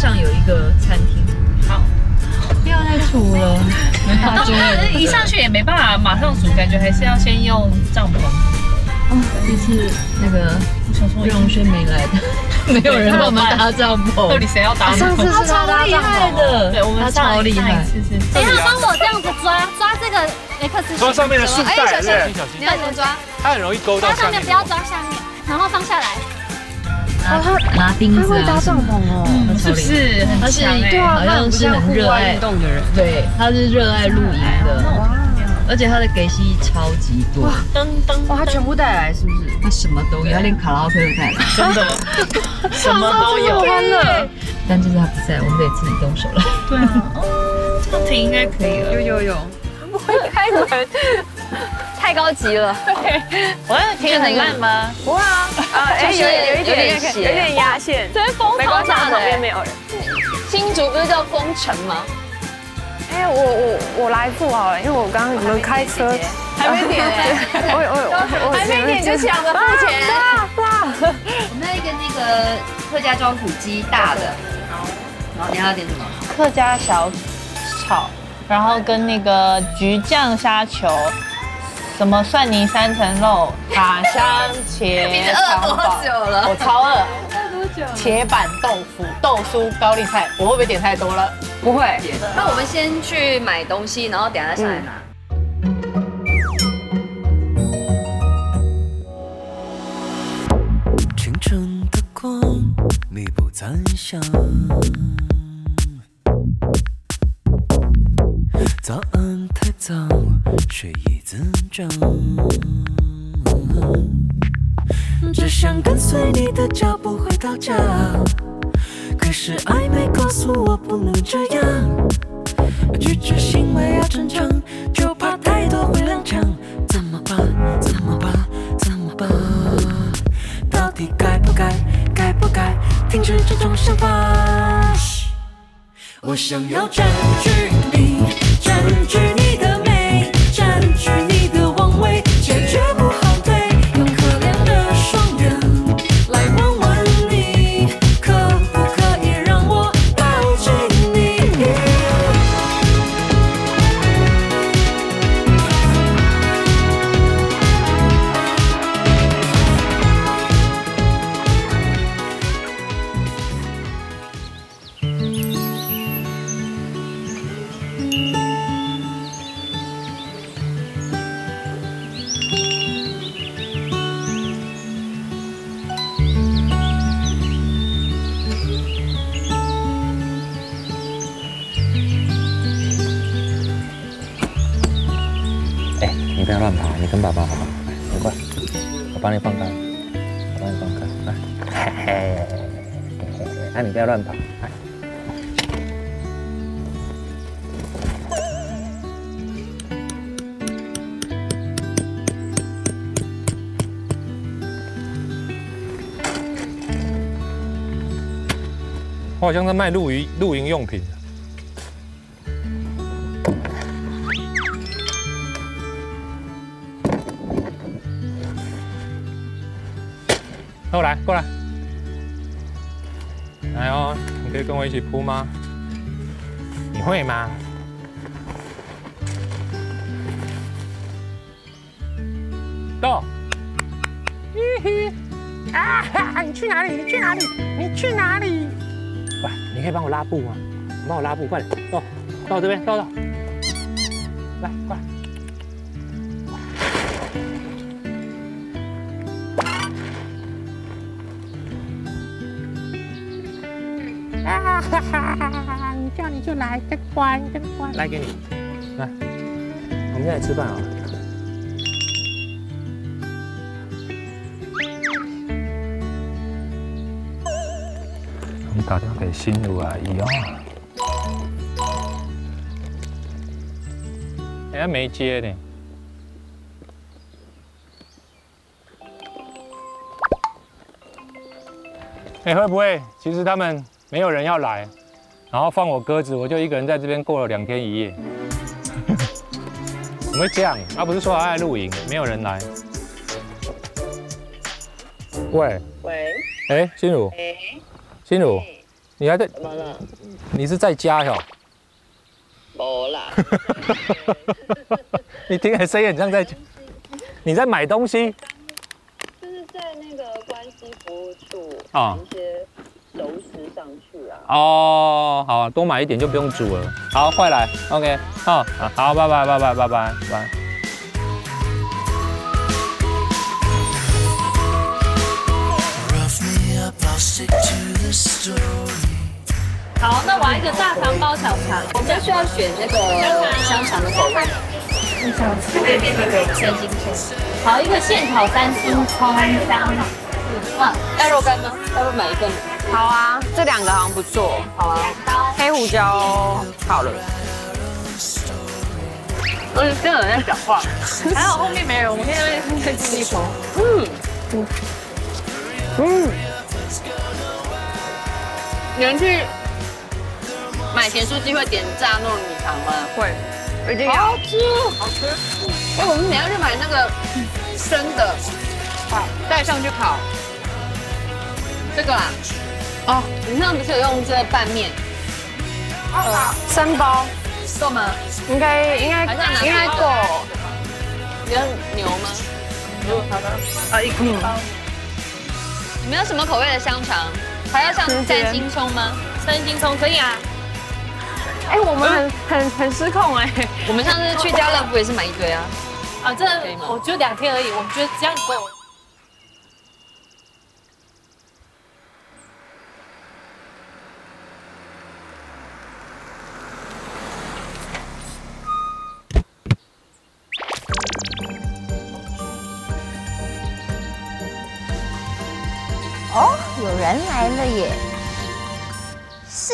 上有一个餐厅。好，不要再煮了，大中了。一上去也没办法马上煮，感觉还是要先用帐篷。啊，这次那个我想说，岳荣轩没来的，没有人帮我们搭帐篷到。底谁要搭帐篷？他超厉害的，对，我们他超厉害上一。次是等一下，帮我这样子抓抓这个 X 抓上面的束带，对不对？你要怎么抓？它很容易勾到抓上面，。不要抓下面，然后放下来。拿拿钉子啊什么的，篷哦。嗯，是不是他是很强哎？对啊，好像是很热爱运动的人。对，他是热爱露营的，而且他的给息超级多，噔噔，哇，他全部带来是不是？他什么都有，他连卡拉 OK 都带来。真的 什么都有。欢乐。但这是他不在，我们得自己动手了。对啊，哦，这样停应该可以了。有有有。不会开门，太高级了。我要停得很慢吗？不会啊，啊，哎，有有一点有斜点压线，这边风超大的旁边欸。没有人。新竹不是叫风城吗？哎，我我我来付好了，因为我刚刚你们开车还没点哎，我我我我还没点就抢着付钱。我们要一个那个客家庄土鸡大的，然后你要点什么？客家小炒，然后跟那个橘酱虾球，什么蒜泥三层肉，塔香茄肠堡，了？我超饿。茄板豆腐、豆酥、高丽菜，我会不会点太多了？不会。那我们先去买东西，然后等下再上来拿。清晨的光弥补残响。早安太早，睡意增长。只想跟随你的脚步回到家，可是暧昧告诉我不能这样。拒绝行为要正常，就怕太多会踉跄。怎么办？怎么办？怎么办？到底该不该？该不该停止这种想法？我想要占据你，占跟爸爸好好，来，你过来，我帮你放开，我帮你放开，来，嘿嘿，那，你不要乱跑，来。我好像在卖露营露营用品。过来，来，哦！你可以跟我一起铺吗？你会吗？到。嘿嘿，啊哈！你去哪里？你去哪里？你去哪里？喂，你可以帮我拉布吗？你帮我拉布，快点，到，到我这边，到到，来，快来，真乖，真乖。来给你，来，我们现在吃饭啊。我们打电话给心如阿姨哦。哎，没接呢。哎，会不会其实他们没有人要来，然后放我鸽子，我就一个人在这边过了两天一夜？怎么会这样？他、不是说他爱露营，没有人来。喂喂，哎，心如，哎，心如，你还在？怎么了？你是在家哟？没啦，你听起来声音很像在，你在买东西就是在那个关系服务处啊一些熟食上去啊。哦。好啊，多买一点就不用煮了。好，快来，OK，好，好，好，拜拜，拜拜，拜拜，拜。好，那玩一个大肠包小肠。我们需要选那个香肠的口味。三星葱。好，一个现烤三星葱香。啊，要肉干吗？要不买一份？好啊，这两个好像不错。好啊。黑胡椒好了。而且真的有人在讲话。还好后面没人，我们可以再吃一口。你们去买甜酥鸡会点炸糯米糖吗？会，一定要。好吃，好吃。哎，我们等一下去买那个生的，好，带上去烤。这个啊，哦，你上次不是有用这个拌面？呃，三包够吗？应该应该应该够。你要牛吗？牛好的。啊，一嗯。你们有什么口味的香肠？还要像三星葱吗？三星葱可以啊。哎，我们很很很失控哎。我们上次去家乐福也是买一堆啊。啊，这我就两天而已，我们觉得这样够。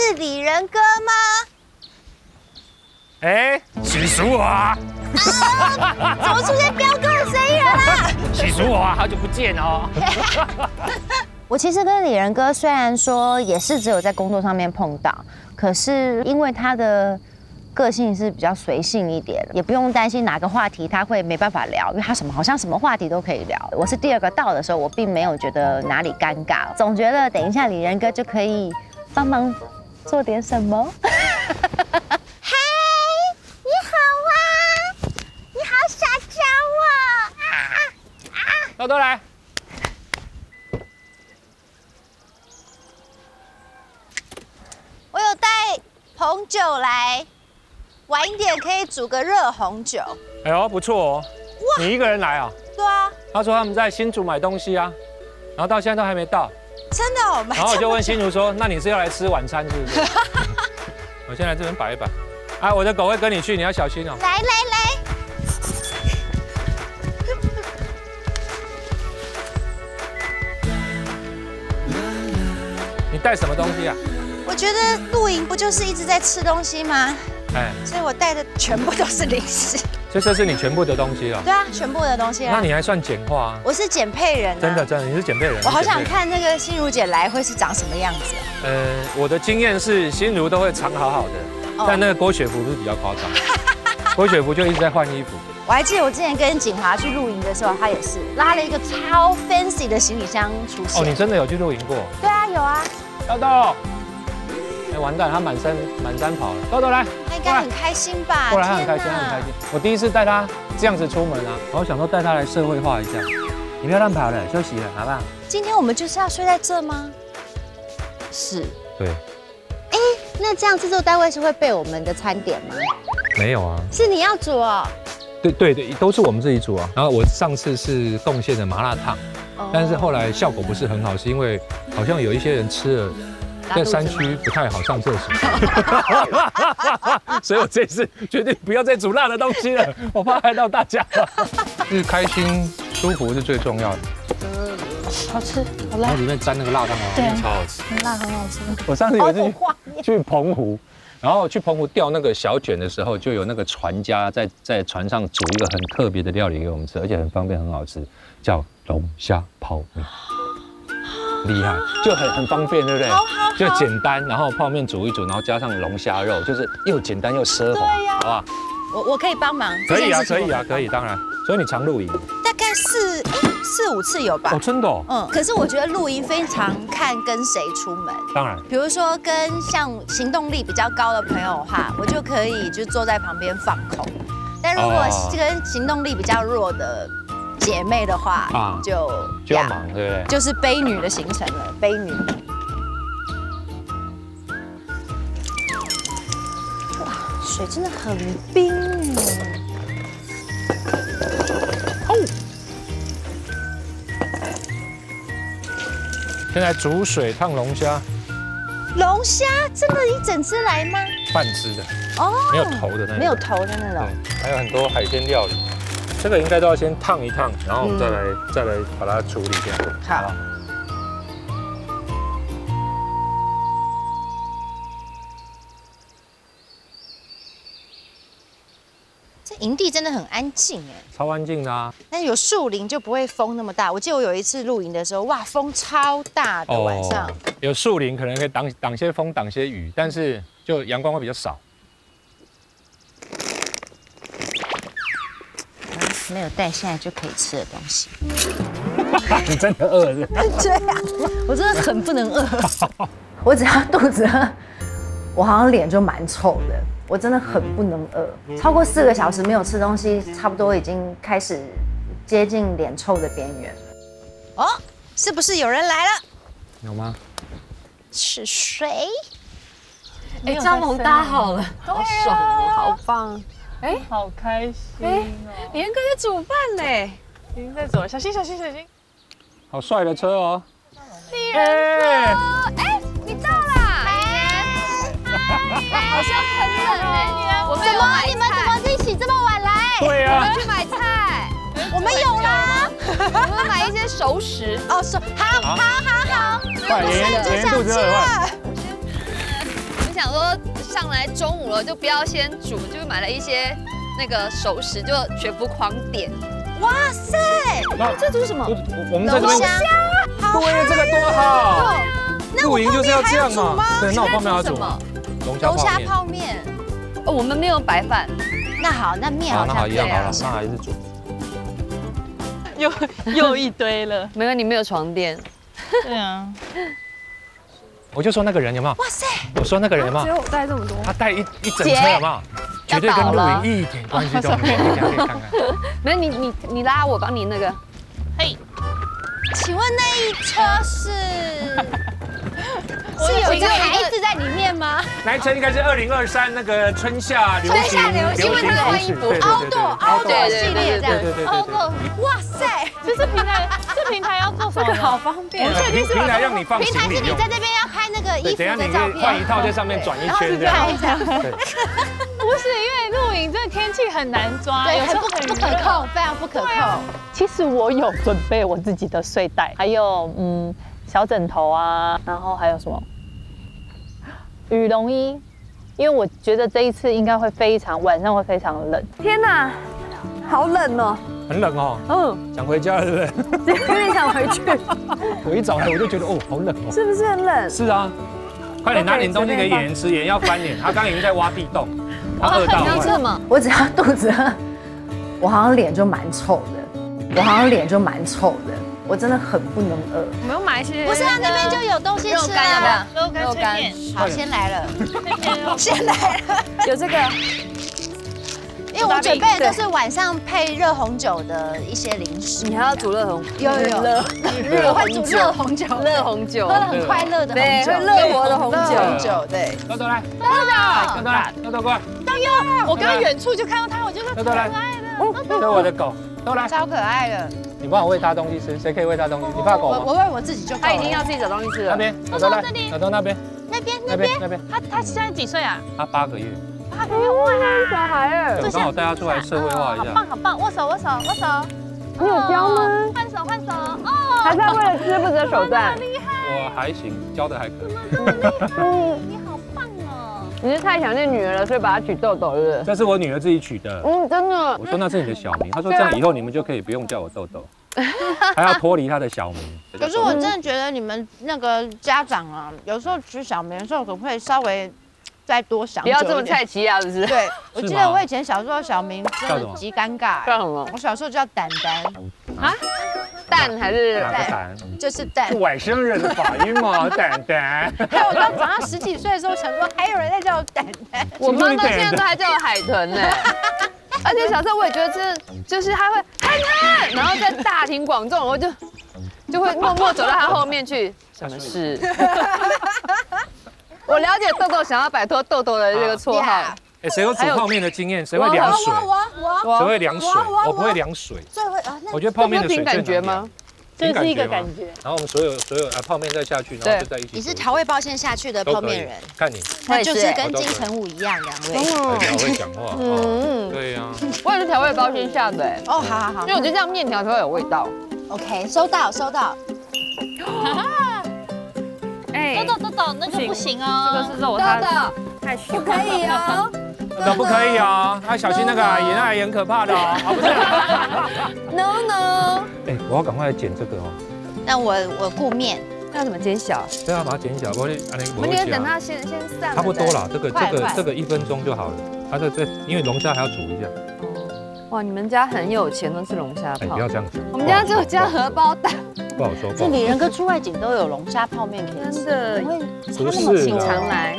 是李仁哥吗？哎，洗熟我啊！怎么出现彪哥的声音了啦？洗熟我啊，好久不见哦。我其实跟李仁哥虽然说也是只有在工作上面碰到，可是因为他的个性是比较随性一点，也不用担心哪个话题他会没办法聊，因为他什么好像什么话题都可以聊。我是第二个到的时候，我并没有觉得哪里尴尬，总觉得等一下李仁哥就可以帮忙做点什么。嗨，你好啊，你好撒娇啊！豆豆来，我有带红酒来，晚一点可以煮个热红酒。哎呦不错哦。你一个人来啊？对啊，他说他们在新竹买东西啊，然后到现在都还没到。真的然后我就问这么新竹说：“那你是要来吃晚餐是不是？” 我先来这边摆一摆。啊，我的狗会跟你去，你要小心哦。来来来，你带什么东西啊？我觉得露营不就是一直在吃东西吗？哎，所以我带的全部都是零食。所以这是你全部的东西了。对啊，全部的东西啊。那你还算简化啊？我是减配人、啊，真的。真的，你是减配人。我好想。看那个心如姐来会是长什么样子。呃，我的经验是心如都会藏好好的，哦但那个郭雪芙是比较夸张。郭雪芙就一直在换衣服。我还记得我之前跟景华去露营的时候，他也是拉了一个超 fancy 的行李箱出现。哦，你真的有去露营过？对啊，有啊，豆豆。哎，完蛋，他满山满山跑了。豆豆来，他应该很开心吧？过来，他很开心，他很开心。我第一次带他这样子出门啊，我想说带他来社会化一下。你不要乱跑了，休息了，好不好？今天我们就是要睡在这吗？是。对，那这样制作单位是会备我们的餐点吗？没有啊。是你要煮哦。对对对，都是我们自己煮啊。然后我上次是贡献的麻辣烫，哦但是后来效果不是很好，是因为好像有一些人吃了。在山区不太好上厕所，所以我这次决定不要再煮辣的东西了，我怕害到大家。是开心舒服是最重要的。好吃，好然后里面沾那个辣汤对啊，超好吃。很辣，很好吃。我上次有一次去澎湖，然后去澎湖钓那个小卷的时候，就有那个船家在在船上煮一个很特别的料理给我们吃，而且很方便，很好吃，叫龙虾泡面。厉害，就很很方便，对不对？好好好就简单，然后泡面煮一煮，然后加上龙虾肉，就是又简单又奢华，好不好？我我可以帮忙。可以啊，可以啊，可以，当然。所以你常露营大概四哎四五次有吧哦，。真的哦，嗯，可是我觉得露营非常看跟谁出门。当然。比如说跟像行动力比较高的朋友的话，我就可以就坐在旁边放空。但如果哦是跟行动力比较弱的姐妹的话，啊就呀就要忙，对不对？就是悲女的行程了，悲女。哇，水真的很冰哦。现在煮水烫龙虾，龙虾真的一整只来吗？半只的，哦，没有头的那种。没有头的那种。对，还有很多海鲜料理，这个应该都要先烫一烫，然后我们再来、再来把它处理掉。好。这营地真的很安静哎，超安静的啊！但是有树林就不会风那么大。我记得我有一次露营的时候，哇，风超大的晚上。有树林可能可以挡挡些风，挡些雨，但是就阳光会比较少。没有带现在就可以吃的东西。你 真的饿了？对啊，我真的很不能饿。我只要肚子饿，我好像脸就蛮臭的。我真的很不能饿，超过四个小时没有吃东西，差不多已经开始接近脸臭的边缘。哦，是不是有人来了？有吗？是谁？哎，帐篷搭好了，好爽哦，好棒！哎，好开心哎哦！连哥在煮饭呢，已经在走，小心小心小心！好帅的车哦！丽人哥，哎，你到啦！好像很冷哎，我们有买你们怎么一起这么晚来？对啊，去买菜，我们有啦。我们买一些熟食。哦，是好，好，好，好。快连连肚子饿了。我想说上来中午了，就不要先煮，就买了一些那个熟食，就全部狂点。哇塞！这煮什么？我我们在这边，好对，这个多好。那露营就是要这样我后面要煮吗嘛。对，那我泡面要煮什么？龙虾龙虾泡面。哦，我们没有白饭。那好，那面好，好那好一样好了，那还是煮。又又一堆了。没有，你没有床垫。对啊，我就说那个人有没有？哇塞！我说那个人有没有？我带这么多。他带一一整车有没有？绝对跟露营一点关系都没有。你等下可以看看。没有，你你你拉我，帮你那个。嘿，请问那一车是是有一个孩子在里面吗？那一车应该是二零二三那个春夏流行春夏流行因为他换衣服对对对对 outdoor outdoor 系列这样。对对对对对。哇塞！这是平台，这平台要做什么？好方便。平平台让你放平台是你在。这边要拍那个衣，服的照片换一，套在上面转一圈这样。不是因为露营这个天气很难抓，对，有时很不不可候很热控，非常不可控。其实我有准备我自己的睡袋，还有嗯小枕头啊，然后还有什么羽绒衣，因为我觉得这一次应该会非常晚上会非常冷。天哪，好冷哦。很冷哦，嗯，想回家对不对？有点想回去，我一早来我就觉得哦，好冷哦。是不是很冷？是啊，快点拿点东西给演员吃，演员要翻脸。他刚刚已经在挖地洞，他饿到了。你要吃什么？我只要肚子饿，我好像脸就蛮臭的，我好像脸就蛮臭的，我真的很不能饿。我们要买一些。不是啊，那边就有东西肉吃干要不要啊。？肉干脆片，好，先来了，先来了。有这个。因为我准备的都是晚上配热红酒的一些零食。你还要煮热红？有有有，我会煮热红酒，热红酒。喝。的很快乐的红酒，对会乐活的红酒。热红酒对。豆豆来，豆豆来，豆豆过。来，豆豆我刚刚远处就看到它，我就说豆豆来，这是我的狗，豆来，超可爱的，你帮我喂它东西吃，谁可以喂它东西？你怕狗吗？我我喂我自己就够了。他已经要自己找东西吃了。那边，豆豆来，豆豆那边，那边那边，那边，它它现在几岁啊？它八个月，八个月哇小孩哎对，我刚好带它出来社会化一下好下。棒好棒，握手握手握手，你有教吗？换手换手哦，还在为了吃不择手段？我还行，教的还可以。你好棒哦！你是太想念女儿了，所以把她取豆豆，是不是？这是我女儿自己取的。嗯，真的。我说那是你的小名，她说这样以后你们就可以不用叫我豆豆，还要脱离他的小名。可是我真的觉得你们那个家长啊，有时候取小名的时候，可不可以稍微再多想不要这么久一点菜奇啊，是不是？对，我记得我以前小时候小名真的极尴尬。干什么？我小时候叫丹丹，蛋还是哪个胆？就是蛋。外星人的发音嘛，蛋蛋。还有我到长到十几岁的时候，想说还有人在叫我蛋蛋。我妈到现在都还叫我海豚呢。而且小时候我也觉得这就是他会海豚，然后在大庭广众，我就就会默默走到他后面去。什么事？我了解豆豆想要摆脱豆豆的这个绰号。哎，谁有煮泡面的经验？谁会凉水？我谁会凉水？我不会凉水。最会啊，那我觉得泡面的水凭感觉吗？这是一个感吗觉。然后我们所有所有啊泡面再下去，然后就在一起。你是调味包先下去的泡面人，看你，那就是跟金城武一样，两位。嗯很会讲话。嗯，对呀。我也是调味包先下的，哎哦，好好好因为我觉得这样面条才会有味道。，OK，收到收到。哎豆豆豆豆，那个不行哦这哦。个是肉，豆它豆太凶不可以哦，那不可以哦，要，小心那个啊也那也很可怕的哦。啊，不是。，no no。哎，我要赶快来剪这个哦。那我我顾面，那怎么减小？对啊，把它剪小，我们觉得等它先先散。差不多。啦，这个这个这个一分钟就好了。它这这因为龙虾还要煮一下。哇，你们家很有钱，都吃龙虾哎，泡不。要这样讲。我们家只有加荷包蛋，不好说。不这好说李仁哥出外景都有龙虾泡面可以吃，真的不是请常来，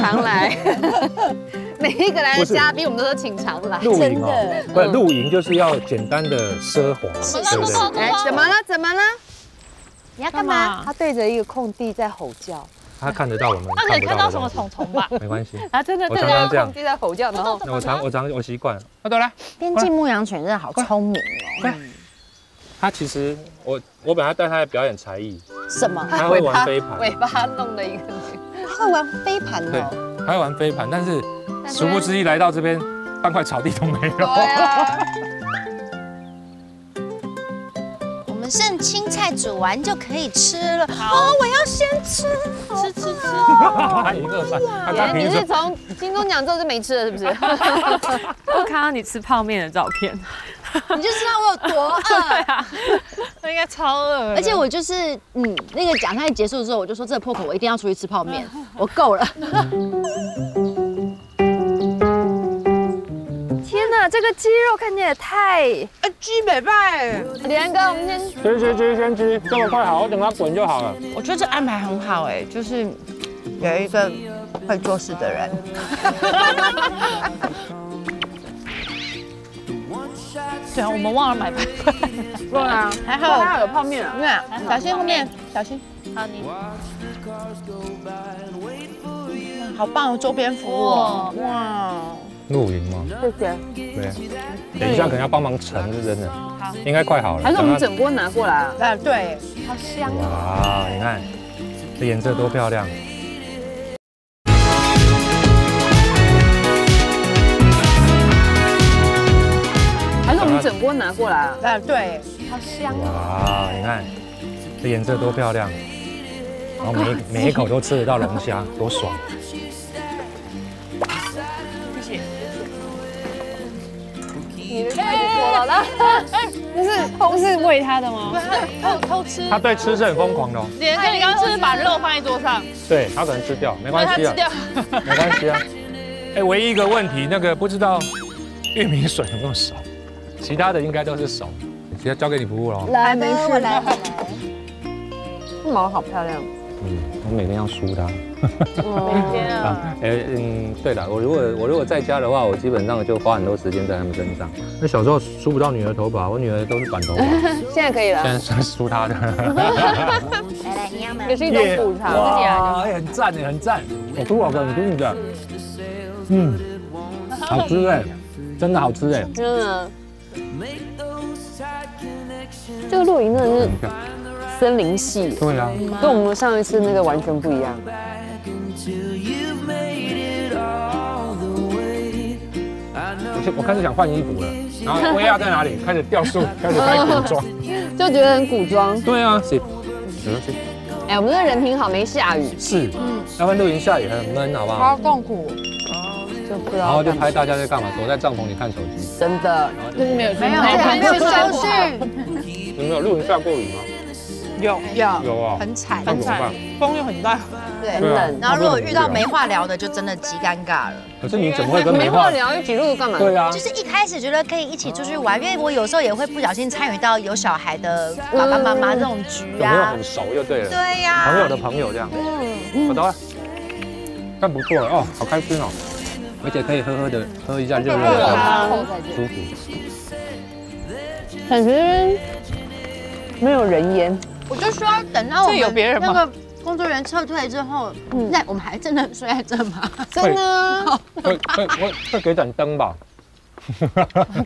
常来。每一个来的嘉宾，我们都说请常来。露营真的哦，不是露营就是要简单的奢华，对不对？哎，怎么了？怎么了？你要干嘛？他对着一个空地在吼叫。他看得到我们他可以看到什么虫虫吧？没关系。啊，真的我对常常这样着空地在吼叫，然后那我常我常我习惯了。那走来，边境牧羊犬真的好聪明哦。他其实我我本来带他来表演才艺，什么？他会玩飞盘，尾巴弄的一个。他会玩飞盘对哦。，他会玩飞盘，但是殊不知一来到这边，半块草地都没有。我们剩青菜煮完就可以吃了。哦，我要先吃。吃吃吃。他已经饿饭，他刚你是从金钟奖之后就没吃了，是不是？我看到你吃泡面的照片，你就知道我有多饿。那应该超饿。而且我就是，嗯，那个讲台结束之后，我就说这个破口我一定要出去吃泡面，我够了。天哪，这个鸡肉看起来也太……鸡北拜，连哥，我们先吃吃吃先吃，这么快好，我等它滚就好了。我觉得这安排很好哎，就是有一个会做事的人。对啊，我们忘了买白饭。对啊，还好还好有泡面啊。对，小心后面，小心。好，你好棒哦，周边服务哦，哇！露营吗？谢谢。对。等一下可能要帮忙盛，是真的。应该快好了。还是我们整锅拿过来啊？啊，对，好香哇，你看这颜色多漂亮！锅拿过来啊？哎，对，好香哇，你看这颜色多漂亮！然后每一每一口都吃得到龙虾，多爽！你的菜就多了啦。不是不是喂他的吗？偷偷吃。他对吃是很疯狂的哦。连哥，你刚刚是不是把肉放在桌上？对他可能吃掉，没关系啊，他吃掉。没关系啊。哎，唯一一个问题，那个不知道玉米笋有没有熟，其他的应该都是手。直接交给你服务喽。来，没事，来，来，毛好漂亮。嗯，我每天要梳它。每天啊，啊，哎，嗯，对了，我如果我如果在家的话，我基本上就花很多时间在他们身上。那小时候梳不到女儿头发，我女儿都是短头发，现在可以了现了，在是梳她的。来 来，一样吗？也是一种补偿。哇，哎很赞哎，很赞，我梳好的很硬的，嗯，好吃哎，真的好吃哎。真的，这个露营真的是森林系，对啊，跟我们上一次那个完全不一样。我就我开始想换衣服了，然后薇娅在哪里？开始掉树，开始拍古装。就觉得很古装。对啊，是，是是哎，我们这人品好，没下雨，是，要不然露营下雨很闷，好不好？好痛苦，就不知然后就。拍大家在干嘛，躲在帐篷里看手机。真的，就是没有没有，没有没有收收视。视。你们有露营下过雨吗？有有有啊，很惨，那怎么办？风又很大，对很冷然后如果遇到没话聊的，就真的极尴尬了。可是你怎么会跟？没话聊，一起录干嘛？对啊就，是一开始觉得可以一起出去玩，因为我有时候也会不小心参与到有小孩的爸爸妈妈这种局啊有没有很。熟就对了？对呀，朋友的朋友这样。嗯，好的，但不错哦，好开心哦，而且可以喝喝的，喝一下热热的，舒服。感觉没有人烟。我就说等到我这有别人那个工作人员撤退之后，那我们还真的睡在这吗？真的啊，会会会会给盏灯吧？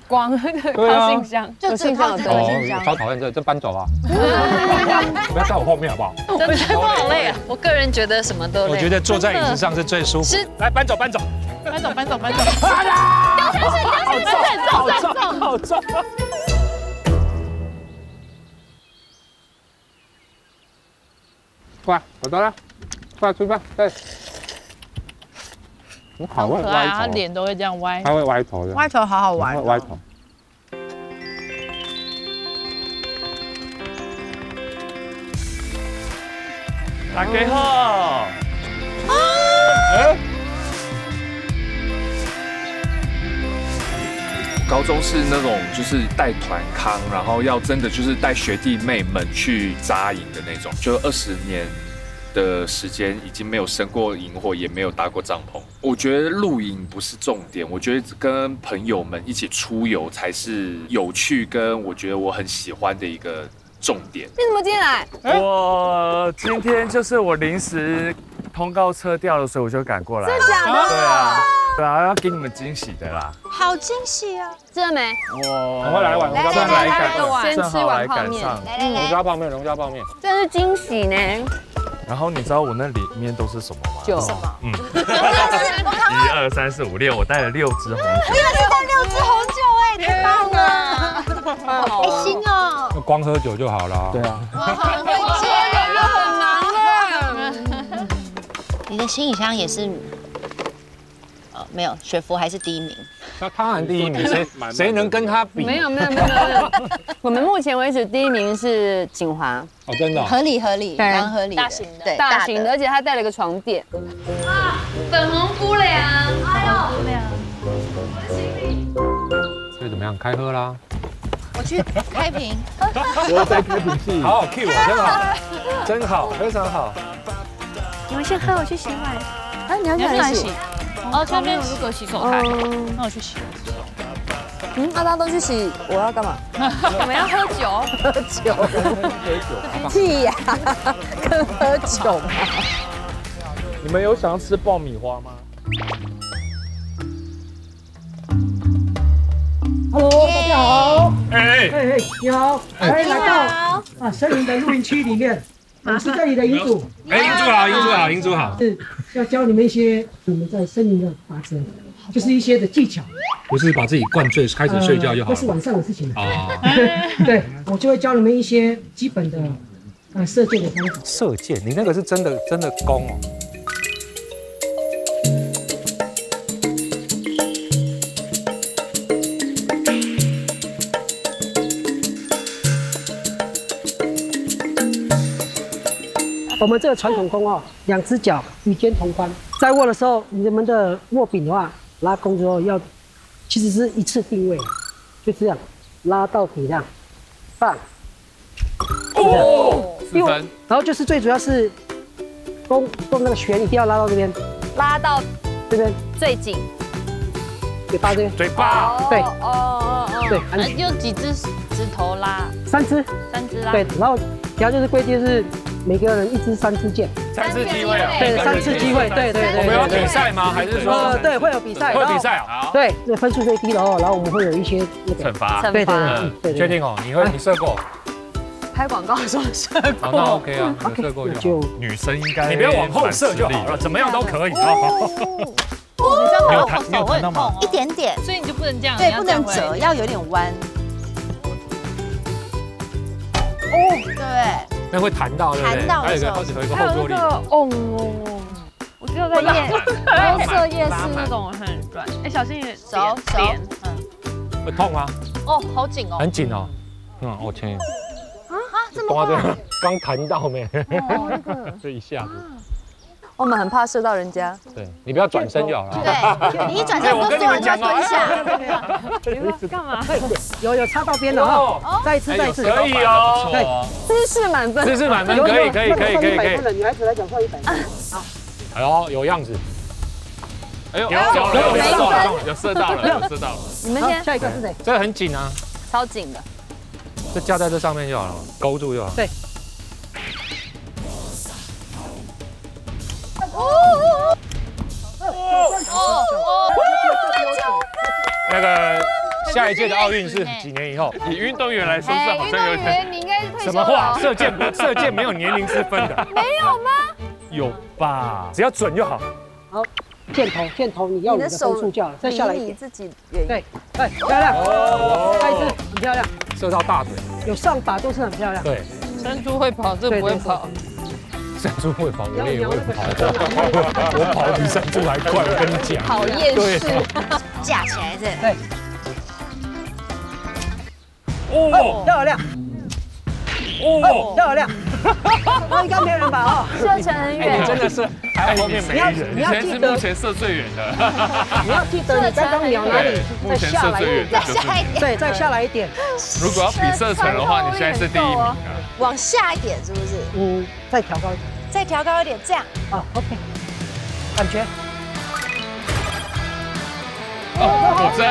光靠信箱，就只靠这个信箱。超讨厌这，就搬走啊！不要在我后面好不好？我觉得好累啊！我个人觉得什么都累。我觉得坐在椅子上是最舒服。是来搬走搬走。搬走，搬走，搬走。好重，好重，好重。过来，我到了，过来吃饭。对，很好，会可爱啊，他脸都会这样歪。他会歪头的，歪头好好玩哦。会歪头。打给后。高中是那种就是带团康，然后要真的就是带学弟妹们去扎营的那种，就二十年的时间已经没有生过营火，也没有搭过帐篷。我觉得露营不是重点，我觉得跟朋友们一起出游才是有趣跟我觉得我很喜欢的一个重点。你怎么进来？我今天就是我临时通告撤掉了，所以我就赶过来。真的假的对啊，对啊，要给你们惊喜的啦。好惊喜啊！真的没？我赶快来碗龙虾泡面，正来赶先吃正好来碗泡面赶上。龙虾泡面，龙虾泡面。这是惊喜呢。然后你知道我那里面都是什么吗？酒什么？嗯，一二三四五六，我带了六支红酒。六支红酒哎，太棒了，开心哦！光喝酒就好了。对啊。哇很会接人又很忙啊。你的行李箱也是，呃，没有，雪佛还是第一名。那他还第一名，谁 谁能跟他比？没有没有没有没有，我们目前为止第一名是锦华，哦，真的哦。合理合理，对蛮合理，大型的对，大型的，而且他带了个床垫。粉红姑娘，哎呦，我的心里所以怎么样？开喝啦！我去开瓶。我在开瓶器。好好 Q 啊，真好，真好，非常好。你们先喝，我去洗碗。啊，你要去哪里洗？哦，这这边有那个洗手台，那我去洗。嗯，大家都去洗，我要干嘛？我们要喝酒。喝酒。喝酒屁呀，跟喝酒嘛。你们有想要吃爆米花吗？Hello，大家好。哎哎哎，你好，欢迎来到啊森林的露营区里面，我是这里的银主。哎，银主好，银主好，银主好。是要教你们一些你们在森林的法则，就是一些的技巧。不是把自己灌醉，开始睡觉就好了。这是晚上的事情了。哦，对，我就会教你们一些基本的呃射箭的方法。射箭，你那个是真的真的弓哦。我们这个传统弓哦，两只脚与肩同宽，在握的时候，你们的握柄的话，拉弓之后要，其实是一次定位，就这样拉到底这样，放，哦，四分。然后就是最主要是弓弓那个弦一定要拉到这边，拉到这边最紧。嘴巴这边，嘴巴。对哦哦哦。对，用几只指头拉？三只，三只拉。对，然后然后就是规定是每个人一支三支箭，三次机会啊。对，三次机会，对对对。我们有比赛吗？还是说？呃，对，会有比赛，会比赛啊。对，那分数最低的哦，然后我们会有一些那个惩罚。对对对对，确定哦？你会你射过？拍广告说射过，那 OK 啊，你射过就就女生应该你不要往后射就好了，怎么样都可以。哦，你这样你有有会痛哦一点点，所以你就不能这样，对，不能折，要有点弯。哦，对，那会弹到，对不对？弹到还有一个的时候有一个还有后坐力。那个哦哦，我只有在夜，我在射夜市那种很软。哎，小心点，手手点，嗯，会痛吗？哦，好紧哦。很紧哦。嗯，我天。啊，这么快，刚弹到没？哦，那个 这一下子，我们很怕射到人家。对你不要转身就好了。对，你一转身，我跟你们讲蹲下。你干嘛？有有插到边了哈，再一次再一次，可以哦，对，姿势满分，姿势满分，可以可以可以可以可以。的女孩子来讲算一百分。好，哎呦，有样子。哎呦，有有有射到了，分有射到了，有射到了。你们先，好下一个是谁？这个很紧啊，超紧的。就架在这上面就好了，勾住就好。对。那个下一届的奥运是几年以后？以运动员来说，是，运动这好像有点员你应该什么话？射箭不射箭没有年龄之分的，没有吗？有吧？只要准就好。好，箭头箭头，你要你的手速就好了，再下来你自己远。对，哎，漂亮，再一次，很漂亮，射到大腿。有上把都是很漂亮。对，珍珠会跑，这不会跑。山猪会跑，我也会跑，我跑比山猪还快，我跟你讲。好厌对世。架起来这。对，哦漂亮，哦，漂亮，那应该没人吧？哦，射程很哎，远你。真的是还好后面没人你。要记得目前射最远的，你要记得你刚刚瞄哪里，，目前射最远的就是下一点，对，再下来一点，如果要比射程的话，你现在是第一名啊。往下一点，是不是？嗯，再调高一点，再调高一点，这样。啊，OK，感觉哦，果真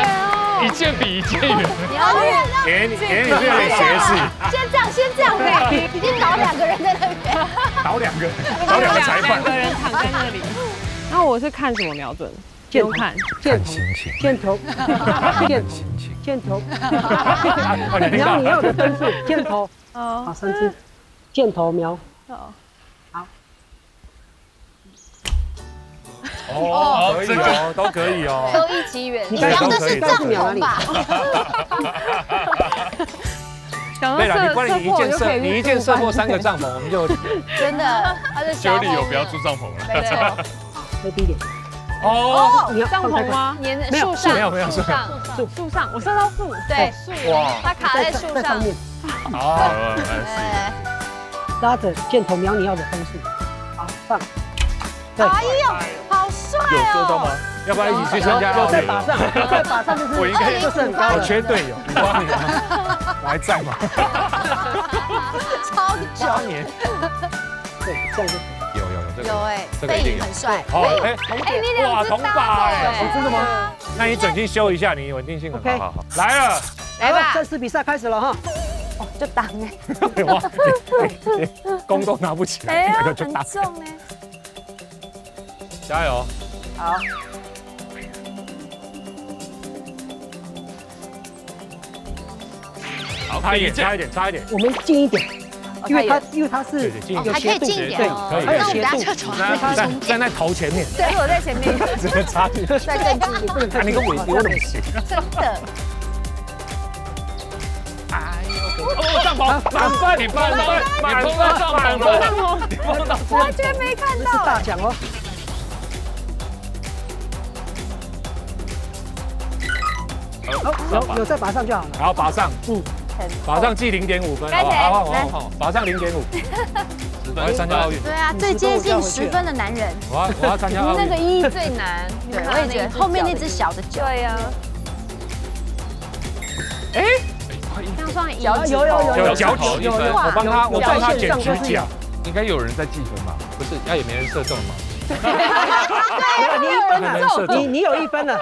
一箭比一箭远。你要远啊！给你给你是有点学识，先这样，先这样，对，已经倒两个人在那边。倒两个，倒两个裁判两。个人躺在那里。然后我是看什么瞄准？不用看。箭头，心情，箭头，箭头，心情。箭头，哦，你听到瞄你？要的分数，箭头，哦好，三支，箭头瞄，哦，可以哦，都可以哦。都一起远。你你量的是帐？篷吧？想对了，你射不然你一箭射，你一箭射破三个帐篷，我们就 真的，他是就有理由不要住帐篷了。没错，再低一点，哦，你要帐篷吗？粘没有树上，没有没有树上，树上，我射到树。对树，哇，它卡在树上。面，好，哎，拉着箭头瞄你要的分数，好，放，对，哎呦，好帅有射到吗？哦！？要不要一起去参加？有奥运？在靶上，有 在靶上就是我应该就是很高我的，缺队友，五八年，我还在吗？超久，八年，对，这样就有有有这个，有哎，这个一定有。背影很帅，好，哎，哎，你两哇，铜只大把哎，哎，真的吗？那你整体修一下，你稳定性很好，好好，来了，来吧。正式比赛开始了哈，就挡 哎，哇，弓都拿不起来，哎呀，很那个就打，重哎。加油！好，好，差一点，差一点，差一点，我们近一点，因为它因为它是还可以斜度，近一点。可以还有那我们斜度等下，就从那边在中间，站在头前面，对，我在前面。直接插进去。再更近一点，啊，你跟我有点行。真的。哦，帐篷，满分，你满分，你碰到帐篷了，你碰到完全没看这是到。大奖哦。有有在拔上就好了。然后拔上，嗯，拔上记零点五分，好好好来好好，靶上零点五，我要参加奥运，对啊，最接近十分的男人。我要我要参加奥那个。一最难。对，我也觉得后面那只小的脚，对呀，这样算一。有有有有脚趾，有有我帮他我帮他剪指甲，应该有人在计分吧？不是，那也没人射中嘛，你一分了，你。你有一分了。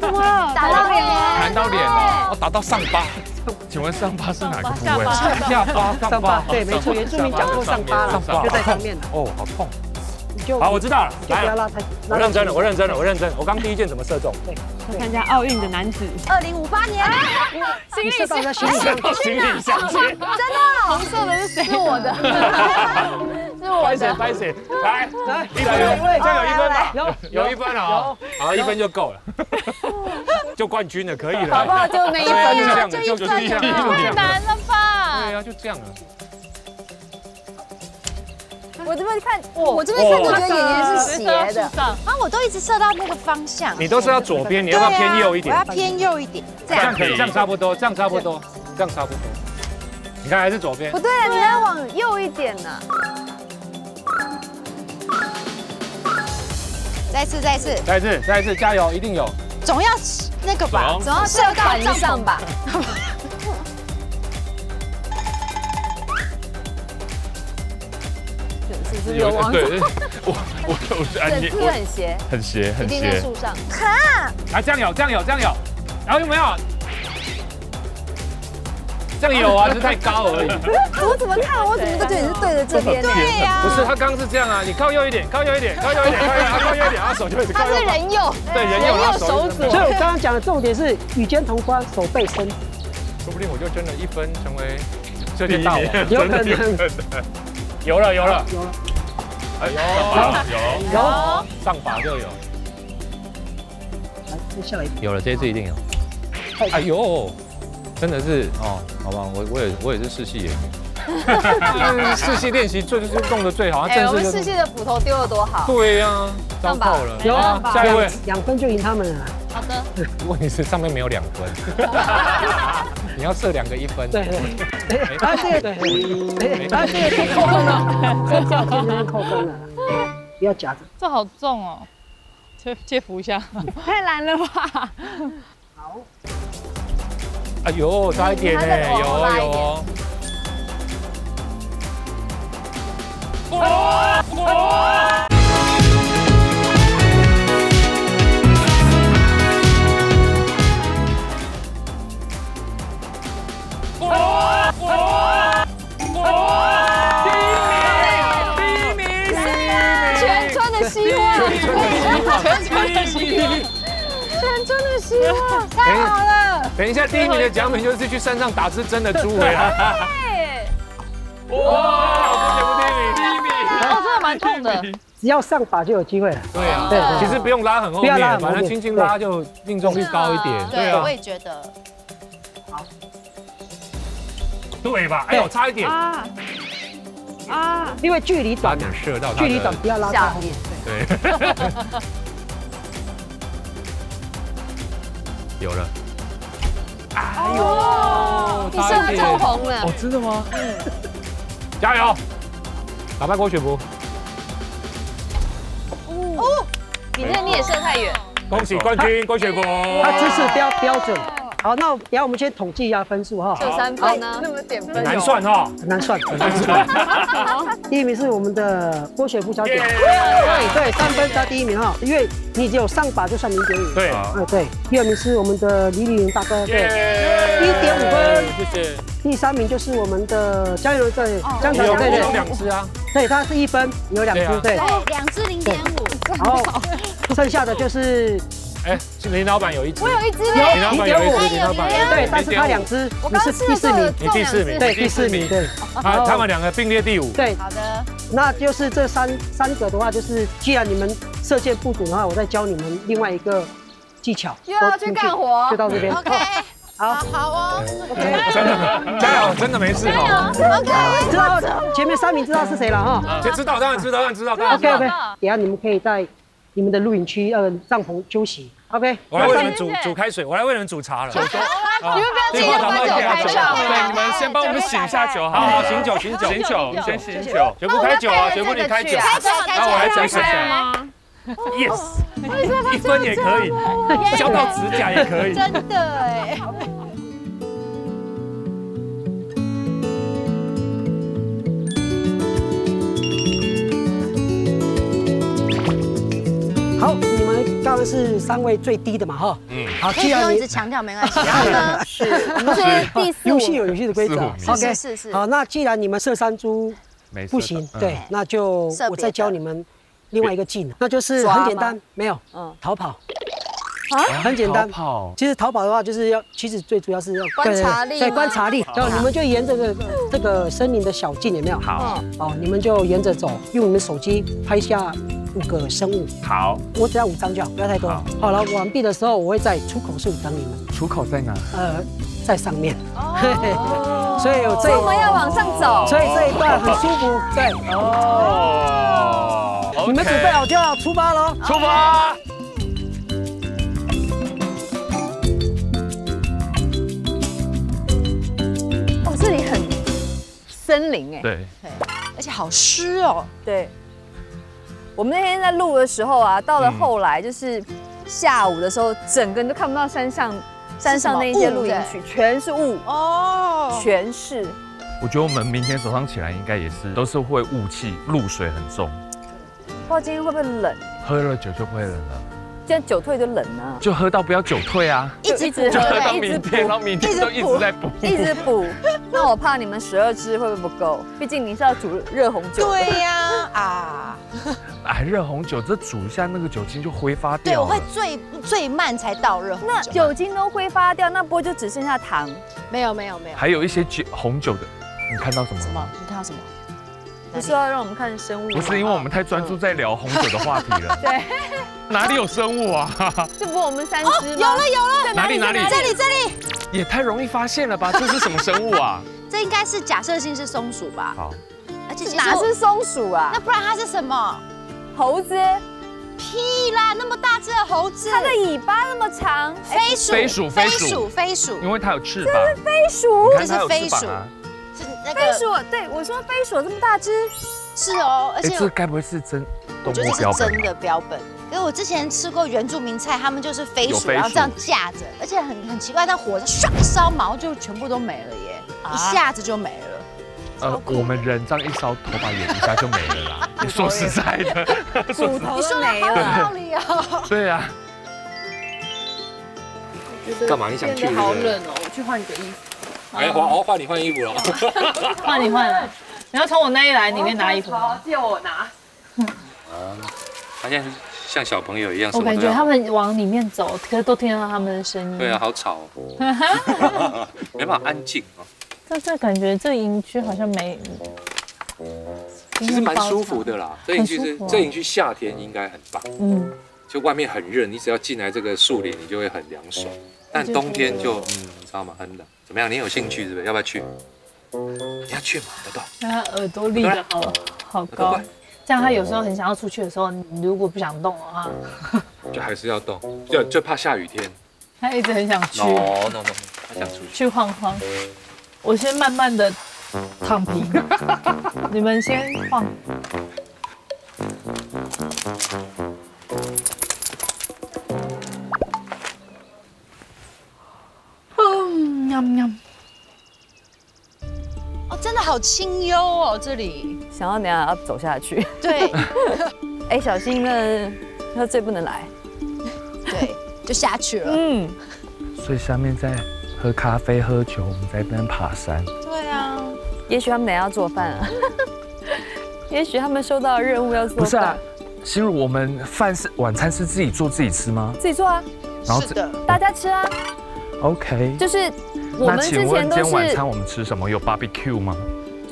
怎么了？打到脸吗？弹到脸了，哦，打到上巴。请问上巴是哪个部位？下巴，上巴，对，没错，原住民讲过上巴了，就在上面了，哦，好痛。好，我知道了，就不要来，拉太，我认真了，我认真了，我认真。我刚第一箭怎么射中？看一下奥运的男子，二零五八年，你射到人家心里上，心理相接。真的红色的是谁？是我的，是我拍谁的。拍谁，来，来，一分，这样有一分吧？有有一分了啊，好，一分就够了，就冠军了，可以了。好不好？就那一分样的，就就是这样，就这样。太难了吧？对啊，就这样了。我这边看，我这边看，我觉得眼睛是斜的。啊，我都一直射到那个方向。你都射到左边，你要不要偏右一点？我要偏右一点，这样这样可以，这样差不多，这样差不多，这样差不多。你看还是左边不。对啊，你要往右一点呢。再一次，再一次，再一次，再一次，加油，一定有。总要那个吧，总要射到帐上吧。是不是有王对，我我我哎整只很斜，很斜很一定在斜。树上。来，这样有，这样有，这样有，然后有没有？这样有啊，只是太高而已。我怎么看？我怎么都觉得你是对着这边呢？对呀不是，他刚刚是这样啊，你靠右一点，靠右一点，靠右一点，靠右一点，靠右一点，他手就会靠他是。人右，对，人右，手所以我刚刚讲的重点是与肩同宽，手背伸。说不定我就真的一分成为射箭大王，有可能真的有了。有了，有了，有有有，上法就有，来，接下来有了，这次一定有。哎呦，真的是哦，好吧，我我也我也是世系耶。世系练习最就是弄得最好，他哎，我们正式就世界的斧头丢的多好。对呀，糟透了。有啊，下一位，两分就赢他们了。好的，问题是上面没有两分，你要设两个一分。对。对，哎，啊这个对，哎，啊这个扣分了，这叫天天扣分了，不要夹着。这好重哦，借借扶一下。太难了吧？好。哎呦，差一点呢，有哦有。哦。全希望，太好了！等一下，第一名的奖品就是去山上打只真的猪回来。哇，节目第一名，第一名。哦，真的蛮痛的。只要上靶就有机会了。对啊，对对其实不用拉很后不要拉面，反正轻轻拉就命中率高一点。对，啊我，也觉得。好对吧？哎呦，差一点，啊啊！因为距离短嘛差点，射到距离短不要拉太后面。对。有了。哎呦，你射的超红了哦，真的吗？加油！打败郭雪芙，哦，你那你也射太远，恭喜冠军郭雪芙。他姿势标标准。好，那等一下我们先统计一下分数哈。就三分呢，那么点分很难算哈，很难算，很难算。第一名是我们的郭雪芙小姐，对对，三分加第一名哈，因为你只有上把就算零点五。对，嗯对。第二名是我们的李李云大哥，对，一点五分。谢谢。第三名就是我们的江油对，江有油对有对，两只啊，对，他是一分，有两只对。对，两只零点五。然后剩下的就是哎，林老板有一只，我有一只。林老板有一只，林老板有一只。对，但是他两只，你是我刚第四名，你第四名，对，第四名，对。他他们两个并列第五。对，好的，那就是这三三个的话，就是既然你们射箭不准的话，我再教你们另外一个技巧。又要去干活。就到这边。OK，好。好哦。真的，加油，真的没事哈。OK，知道前面三名知道是谁了哈。先知道，当然知道，当然知道，当然知？OK 道。OK，等下你们可以在你们的露营区呃帐篷休息。OK，我来为你们煮煮开水，我来为你们煮茶了。你们不要急着把酒开上对，你们先帮我们醒一下酒，好好醒酒，醒酒，醒酒，先醒酒。绝不开酒啊，绝不你开酒。那我来讲始。水吗？Yes，一分也可以，削到指甲也可以。真的哎。好，你们刚刚是三位最低的嘛哈。嗯，好，既然你直强调，没关系。然后呢？是，我们是第四游戏有游戏的规则，OK，是是是好，那既然你们射三株不行，嗯。对，那就我再教你们另外一个技能，那就是很简单，没有，嗯。逃跑，啊，很简单。跑，其实逃跑的话，就是要，其实最主要是要观察力对观察力。然后你们就沿着这个这个森林的小径，有没有？好，哦，你们就沿着走，用你们手机拍下五个生物，好，我只要五张就好，不要太多。好好了，完毕的时候，我会在出口处等你们，出口在哪？呃，在上面。哦 所以有这所以我们要往上走。所以这一段很舒服，对。哦，你们准备好就要出发喽！出发！森林哎，对，而且好湿哦。对，我们那天在录的时候啊，到了后来就是下午的时候，整个人都看不到山上山上那一些露营区，全是雾哦，全是。我觉得我们明天早上起来应该也是都是会雾气，露水很重。不知道今天会不会冷？喝了酒就不会冷了。今天酒退就冷了，就喝到不要酒退啊！一直就喝到明天，然后明天都一直在补，一直补。那我怕你们十二支会不会不够？毕竟你是要煮热红酒。对呀，啊！哎，热红酒这煮一下，那个酒精就挥发掉。对，我会最最慢才倒热红酒。那酒精都挥发掉，那不会就只剩下糖？没有没有没有。还有一些酒红酒的，你看到什么？什么？你看到什么？不是要让我们看生物？不是，因为我们太专注在聊红酒的话题了。对，哪里有生物啊？这不我们三只吗？有了有了，哪里哪里？这里这里。也太容易发现了吧？这是什么生物啊？这应该是假设性是松鼠吧？好，而且哪是松鼠啊？那不然它是什么？猴子？屁啦，那么大只的猴子，它的尾巴那么长，飞鼠飞鼠飞鼠飞鼠，因为它有翅膀。这是飞鼠，这是飞鼠，是那个飞鼠。对，我说飞鼠这么大只。是哦，而且这该不会是真动物标本？我觉得是真的标本。因为我之前吃过原住民菜，他们就是飞鼠，然后这样架着，而且很很奇怪，但火上唰烧毛就全部都没了耶，一下子就没了。呃，我们人这样一烧，头发也一下就没了啦。说实在的，骨头都 没了，好有道理哦。对啊。干嘛？你想去？好冷哦，我去换个衣服。哎，换哦，换你换衣服了。换你换了。你要从我那一栏里面拿衣服好？借我拿。啊，好像像小朋友一样。我感觉他们往里面走，可是都听得到他们的声音。对啊，好吵。没办法安静啊。但这感觉这营区好像没。其实蛮舒服的啦，这营区是这营区夏天应该很棒。嗯。就外面很热，你只要进来这个树林，你就会很凉爽。但冬天就嗯，你知道吗？很冷。怎么样？你有兴趣是不是？要不要去？你要去吗？豆豆？他耳朵立的好好高，这样他有时候很想要出去的时候，你如果不想动的话，就还是要动，就就怕下雨天。他一直很想去，no no no，他想出去去晃晃。我先慢慢的躺平，你们先晃。嗯，喵喵。真的好清幽哦，这里想要等下要走下去。对，哎，小心呢，他最不能来。对，就下去了。嗯，所以下面在喝咖啡、喝酒，我们在那边爬山。对啊，也许他们等下要做饭啊。也许他们收到任务要做。不是啊，心如，我们饭是晚餐是自己做自己吃吗？自己做啊。然后是的，大家吃啊。OK。就是。那请问今天晚餐我们吃什么？有 barbecue 吗？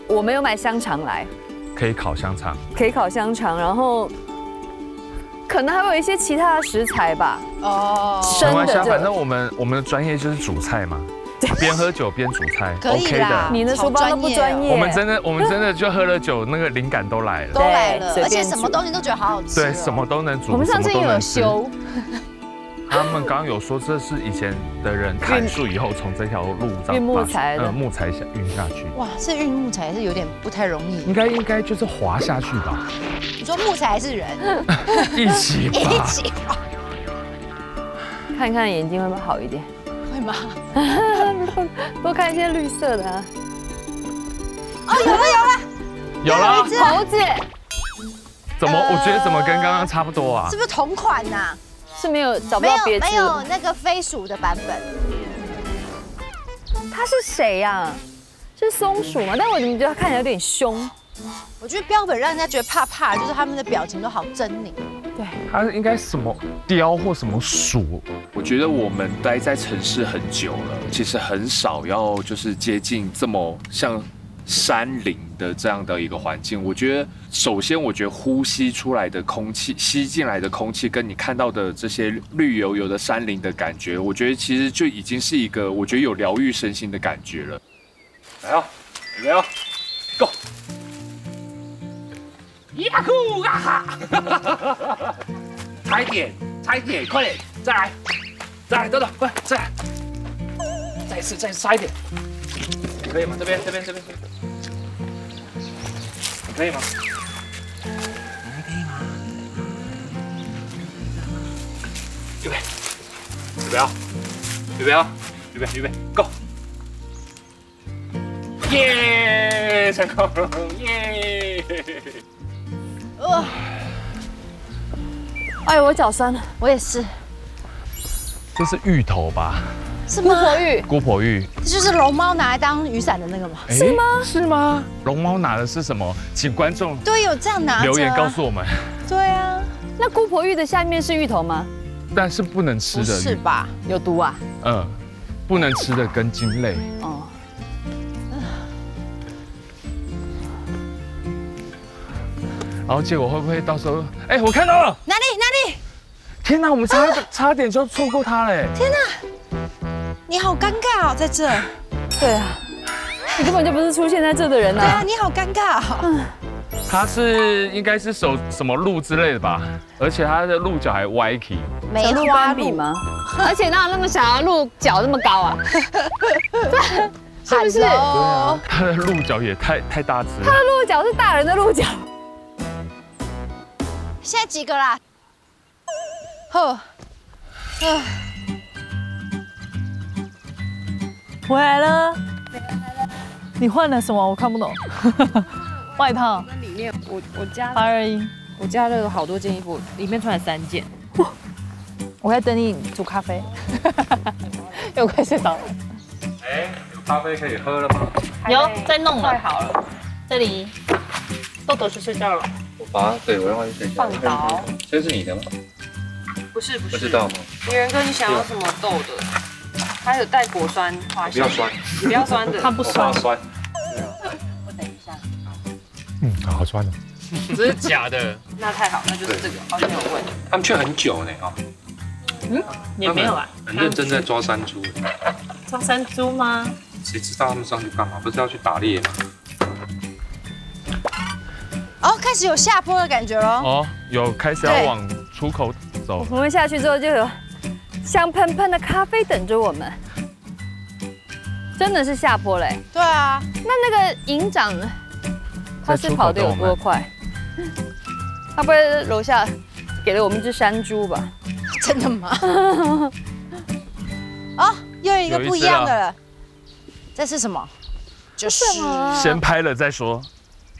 我没有买香肠来，可以烤香肠，可以烤香肠，然后可能还有一些其他的食材吧。哦，没关系，反正我们我们的专业就是煮菜嘛，边喝酒边煮菜，OK 的。你的书包都不专业，我们真的我们真的就喝了酒，那个灵感都来了，都来了，而且什么东西都觉得好好吃，对，什么都能煮，我们上次也有修。他们刚刚有说，这是以前的人砍树以后从这条路上运木材呃木材下运下去。哇，这运木材是有点不太容易。应该应该就是滑下去吧？你说木材还是人？一起吧。一起。看看眼睛会不会好一点？会吗？多看一些绿色的。哦，有了有了有了，猴子。怎么？我觉得怎么跟刚刚差不多啊？是不是同款呐？是没有找不到别没有那个飞鼠的版本。他是谁呀？是松鼠吗？但我怎么觉得他看起来有点凶？我觉得标本让人家觉得怕怕，就是他们的表情都好狰狞。对，它应该什么雕或什么鼠？我觉得我们待在城市很久了，其实很少要就是接近这么像。山林的这样的一个环境，我觉得首先，我觉得呼吸出来的空气，吸进来的空气，跟你看到的这些绿油油的山林的感觉，我觉得其实就已经是一个我觉得有疗愈身心的感觉了。来啊，来啊，Go！呀呼啊哈！差一点，差一点，快点，再来，再来，等等，快，再来，再一次，再差一点，可以吗？这边，这边，这边，这边，你可以吗？预备，预备啊！预备啊！预备，预备，Go！耶，成功！耶！呃，哎，我脚酸了，我也是。这是芋头吧？是吗？姑婆芋，姑婆芋，这就是龙猫拿来当雨伞的那个吗？是吗？是吗？龙猫拿的是什么？请观众对，有这样拿留言告诉我们。对啊，那姑婆芋的下面是芋头吗？但是不能吃的芋，是吧？有毒啊？嗯，不能吃的根茎类。哦，然后结果会不会到时候？哎，我看到了！哪里哪里？天哪，我们差差点就错过它嘞！天哪，你好尴尬哦，在这。对啊，你根本就不是出现在这的人对啊，啊！你好尴尬哦。它是应该是手什么鹿之类的吧？而且他的鹿角还歪起。梅鹿花鹿？斑比吗？而且哪有那么小的鹿角那么高啊？是不是？对啊，它的鹿角也太太大只了。他的鹿角是大人的鹿角。现在几个啦？呵，唉回来了。你换了什么？我看不懂。外套里面我我加八二一，我加了好多件衣服，里面穿了三件。我在等你煮咖啡，因为我快睡着了。哎，有咖啡可以喝了吗？有在弄了，快好了，这里豆豆去睡觉了。我把它，对我让它去睡觉。放倒。这是你的吗？不是不是，不知道吗？女人哥，你想要什么豆的？它有带果酸花生，不要酸，不要酸的，它不酸，酸。我等一下。嗯，好酸哦。这是假的，那太好，那就是这个，好像有问。他们去很久呢啊，也没有啊。很认真在抓山猪。抓山猪吗？谁知道他们上去干嘛？不是要去打猎吗？哦，开始有下坡的感觉喽。哦，有开始要往出口走。我们下去之后就有香喷喷的咖啡等着我们。真的是下坡嘞、对啊，那那个营长呢？他是跑得有多快？他不会楼下给了我们一只山猪吧？真的吗？哦，又有一个不一样的了。这是什么？就是先拍了再说。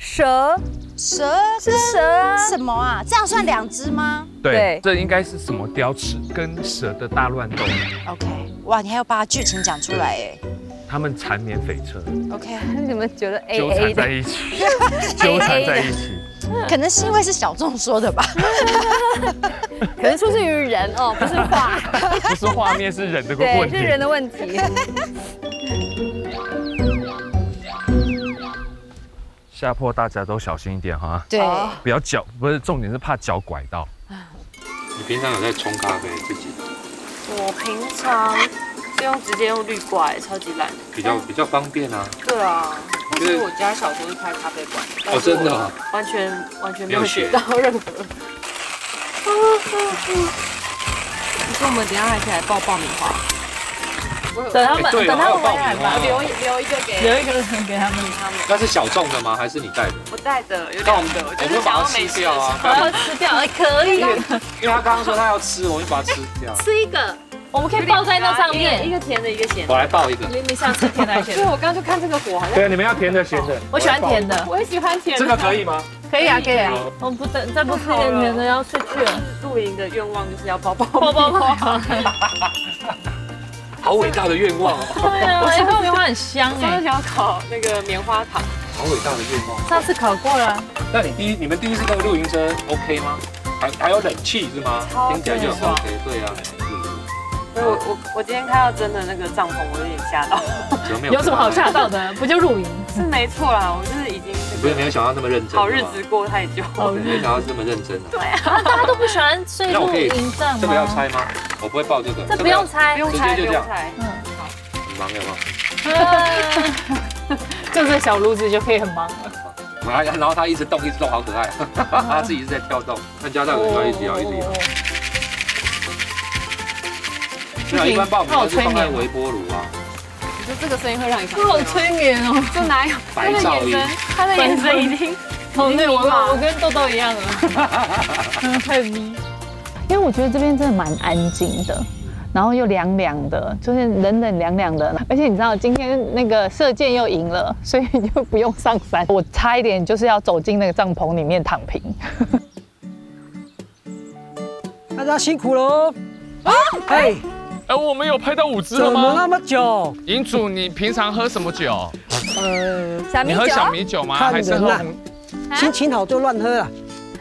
蛇蛇是蛇啊？什么啊？这样算两只吗对对，这应该是什么雕齿跟蛇的大乱斗，？OK，哇，你还要把剧情讲出来哎。他们缠绵悱恻，OK，你们觉得 A 纠 A 缠在？一起，纠缠在一起。可能是因为是小众说的吧。可能出自于人哦，不是画，不是画面，是人的对，问题。是人的问题。下坡大家都小心一点哈，对，不要脚，不是重点是怕脚拐到。你平常有在冲咖啡自己我平常是用直接用滤挂，哎超级懒。比较比较方便啊？对啊，但是我家小时候是开咖啡馆，哦真的啊完全完全没有学学到任何。你说我们等一下还可以来爆爆米花，等他们等他们回来吧，留一留一个给留一个人给他们。他们。那是小众的吗？还是你带的？我带的有那我们两个，我就把它想要吃掉啊！我要吃掉，哎可以，因为他刚刚说他要吃，我就把它吃掉。吃一个，我们可以抱在那上面一面。个甜的，一个咸的。我来抱一个。你你想吃甜的还是咸对，的？我刚刚就看这个火好像，对，你们要甜的、咸的。我喜欢甜的。我也喜欢甜的。这个可以吗？可以啊，可以啊。我们不等，再不吃点甜的要睡去了。露营的愿望就是要包包包包包。好伟大的愿望哦！对啊，哎，爆米花很香哎。想要烤那个棉花糖。好伟大的愿望。上次烤过了，那你第一，你们第一次这个露营车 OK 吗？还还有冷气是吗？超听起来就很爽 OK。对啊，所以我我我今天看到真的那个帐篷，我有点吓到。有？有什么好吓到？的？不就露营？是没错啦，我就是已经不是没有想到那么认真。好日子过太久。没有，想到这么认真啊。对啊，大家都不喜欢睡露营帐吗？这个要拆吗？我不会报这个。这不用猜，不用拆，直接就这样不用拆。嗯，很忙有没有？就 这小炉子就可以很忙了。然后 然后它一直动，一直动，好可爱，它自己是在跳动，看加上有要一直摇，一直摇。没有，一般爆米花是放在微波炉啊。你说这个声音会让你想好催眠哦，这哪有？白噪音。他的眼神已经，哦，对我我跟豆豆一样了，太迷。因为我觉得这边真的蛮安静的，然后又凉凉的，就是冷冷凉凉的。而且你知道今天那个射箭又赢了，所以就不用上山。我差一点就是要走进那个帐篷里面躺平。大家辛苦喽！啊，哎。哎，我们有拍到五只了吗？怎么那么久？银主，你平常喝什么酒？呃，小米酒。你喝小米酒吗？还是喝？心情好就乱喝了。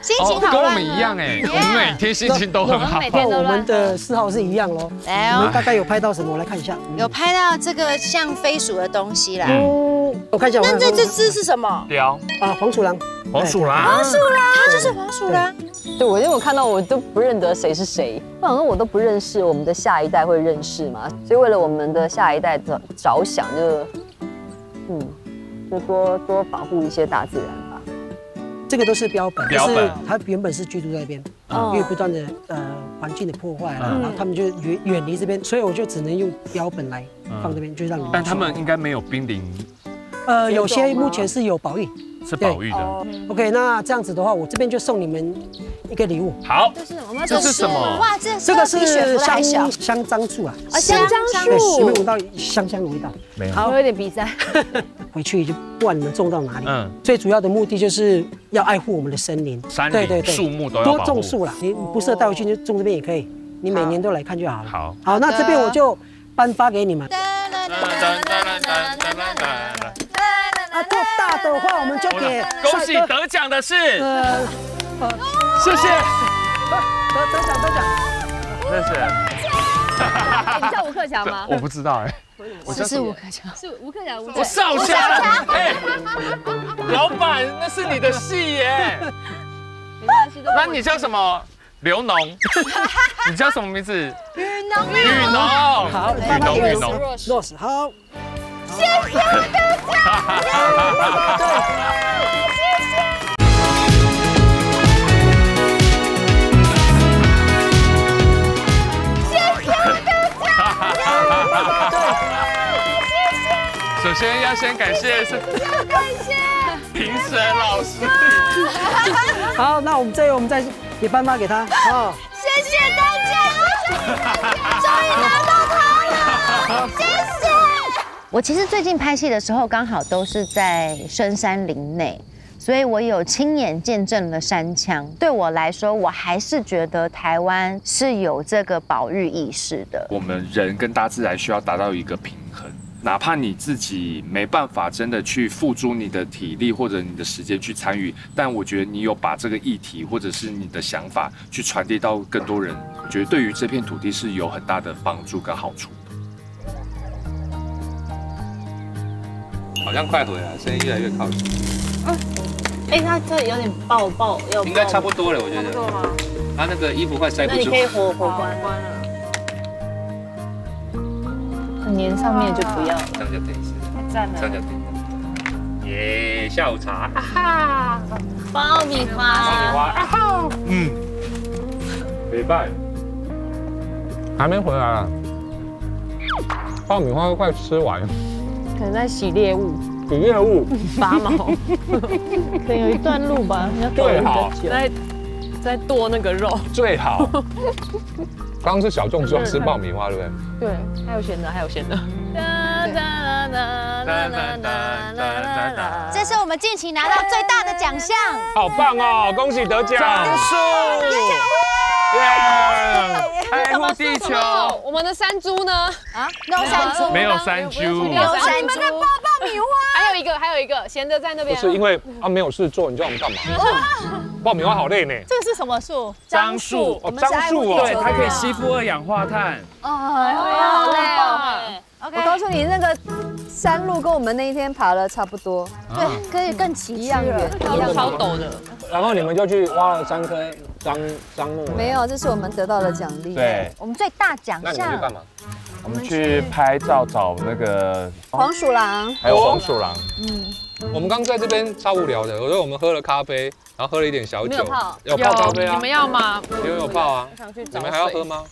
心情好跟我们一样哎，我们每天心情都很好。我们的嗜好是一样喽。来哦，大概有拍到什么？我来看一下。有拍到这个像飞鼠的东西啦。我看一下。那这这只是什么？雕啊，黄鼠狼。黄鼠狼。黄鼠狼，它就是黄鼠狼。对，我因为我看到我都不认得谁是谁，我想说我都不认识，我们的下一代会认识嘛？所以为了我们的下一代着着想，就嗯，就多多保护一些大自然吧。这个都是标本，标本，它原本是居住在这边，因为不断的呃环境的破坏了，然后他们就远远离这边，所以我就只能用标本来放这边，就让你。但他们应该没有濒临。呃，有些目前是有保育。是宝玉的。OK，那这样子的话，我这边就送你们一个礼物。好，这是什么这是什么？哇，这这个是香香樟树啊。啊，香樟树。有没有闻到香香的味道？没有。好，有点鼻塞。回去就不管你们种到哪里。嗯。最主要的目的就是要爱护我们的森林。山林、树木都要多种树啦。你不适合带回去就种这边也可以。你每年都来看就好了。好。好，那这边我就颁发给你们。啊，做大的话我们就给。恭喜得奖的是。呃，谢谢。得得奖得奖。谢谢。你叫吴克强吗？我不知道哎。我是吴克强。是吴克强。我少强。哎，老板，那是你的戏耶。没关系那你叫什么？刘农。你叫什么名字？雨农。雨农。好，雨农雨农。落实好。谢谢。大家。谢谢。谢谢。大家。谢谢。首先要先感谢。是。感谢。评审老师。好，那我们这我们再也颁发给他。好。谢。谢大家。终于拿到他了。谢。谢。我其实最近拍戏的时候，刚好都是在深山林内，所以我有亲眼见证了山枪。对我来说，我还是觉得台湾是有这个保育意识的。我们人跟大自然需要达到一个平衡，哪怕你自己没办法真的去付诸你的体力或者你的时间去参与，但我觉得你有把这个议题或者是你的想法去传递到更多人，我觉得对于这片土地是有很大的帮助跟好处。好像快回来，声音越来越靠近。嗯，哎，他这有点爆爆，要应该差不多了，我觉得。他那个衣服快塞不住。那你可以火火关关了。粘上面就不要了。这样就可以太赞了。这样就可以。耶，下午茶。啊哈，爆米花。爆米花。啊哈。嗯。没拜。还没回来啊？爆米花都快吃完。可能在洗猎物，洗猎物，拔毛，可能有一段路吧，要最好在在剁那个肉，最好。刚刚是小众说吃爆米花，对不对？对，还有咸的，还有咸的。这是我们近期拿到最大的奖项，好棒哦！恭喜得奖，掌声！爱护地球。我们的山猪呢？啊，没有山猪，没有山猪，没有山猪。你们在爆爆米花？还有一个，还有一个，闲的在那边。不是因为啊，没有事做，你叫我们干嘛？爆米花好累呢。这个是什么树？樟树。哦，樟树哦，对，它可以吸附二氧化碳。哦，好累哦。我告诉你，那个山路跟我们那一天爬的差不多，对，可以更齐一样远，一样超陡的。然后你们就去挖了三颗樟樟木。没有，这是我们得到的奖励。对，我们最大奖项。那你们去干嘛？我们去拍照找那个黄鼠狼，还有黄鼠狼。嗯，我们刚在这边超无聊的，我说我们喝了咖啡，然后喝了一点小酒没有泡，有泡咖啡啊，你们要吗？有有泡啊，想去你们还要喝吗？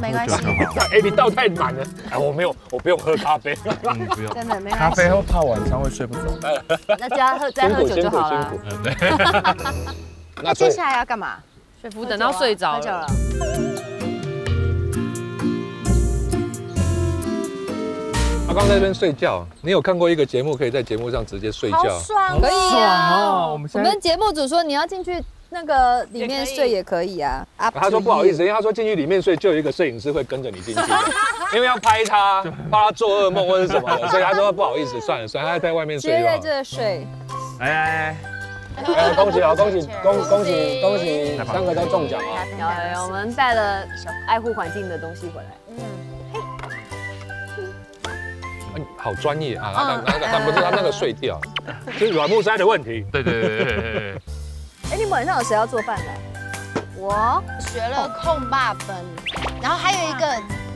没关系，哎，你倒太满了。哎，我没有，我不用喝咖啡。嗯，不用。真的没咖啡后怕晚上会睡不着。那加喝再喝酒就好了。嗯，对。那接下来要干嘛？水服等到睡着了刚在那边睡觉，你有看过一个节目，可以在节目上直接睡好觉？爽，可以爽我们节目组说你要进去那个里面睡也可以啊。啊他说不好意思，因为他说进去里面睡就有一个摄影师会跟着你进去，因为要拍他，怕他做噩梦或者什么的，所以他说不好意思，算了算了，他在外面直接在睡就好了。这睡。来来来，哎，恭喜啊，恭喜恭恭喜恭喜，三个都中奖啊！有有有，我们带了爱护环境的东西回来。嗯好专业啊！他他他他不是他那个睡觉，是软木塞的问题。对对对对对对。哎，你们晚上有谁要做饭的？我学了控霸本，然后还有一个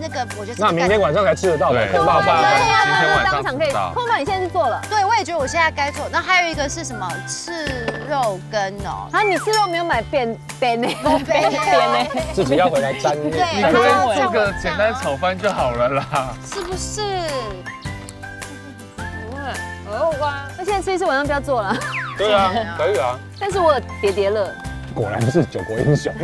那个，我觉得那明天晚上才吃得到的对空爆饭。对呀，今天晚上当场可以知道。空饭你现在是做了对，我也觉得我现在该做。那还有一个是什么赤肉羹哦，啊？你吃肉没有买扁扁呢？扁呢？自己要回来沾。对，你可以做个简单炒饭就好了啦？是不是？哦哇！那现在吃一次，晚上不要做了。对啊，可以啊。但是我有叠叠乐，果然是九国英雄。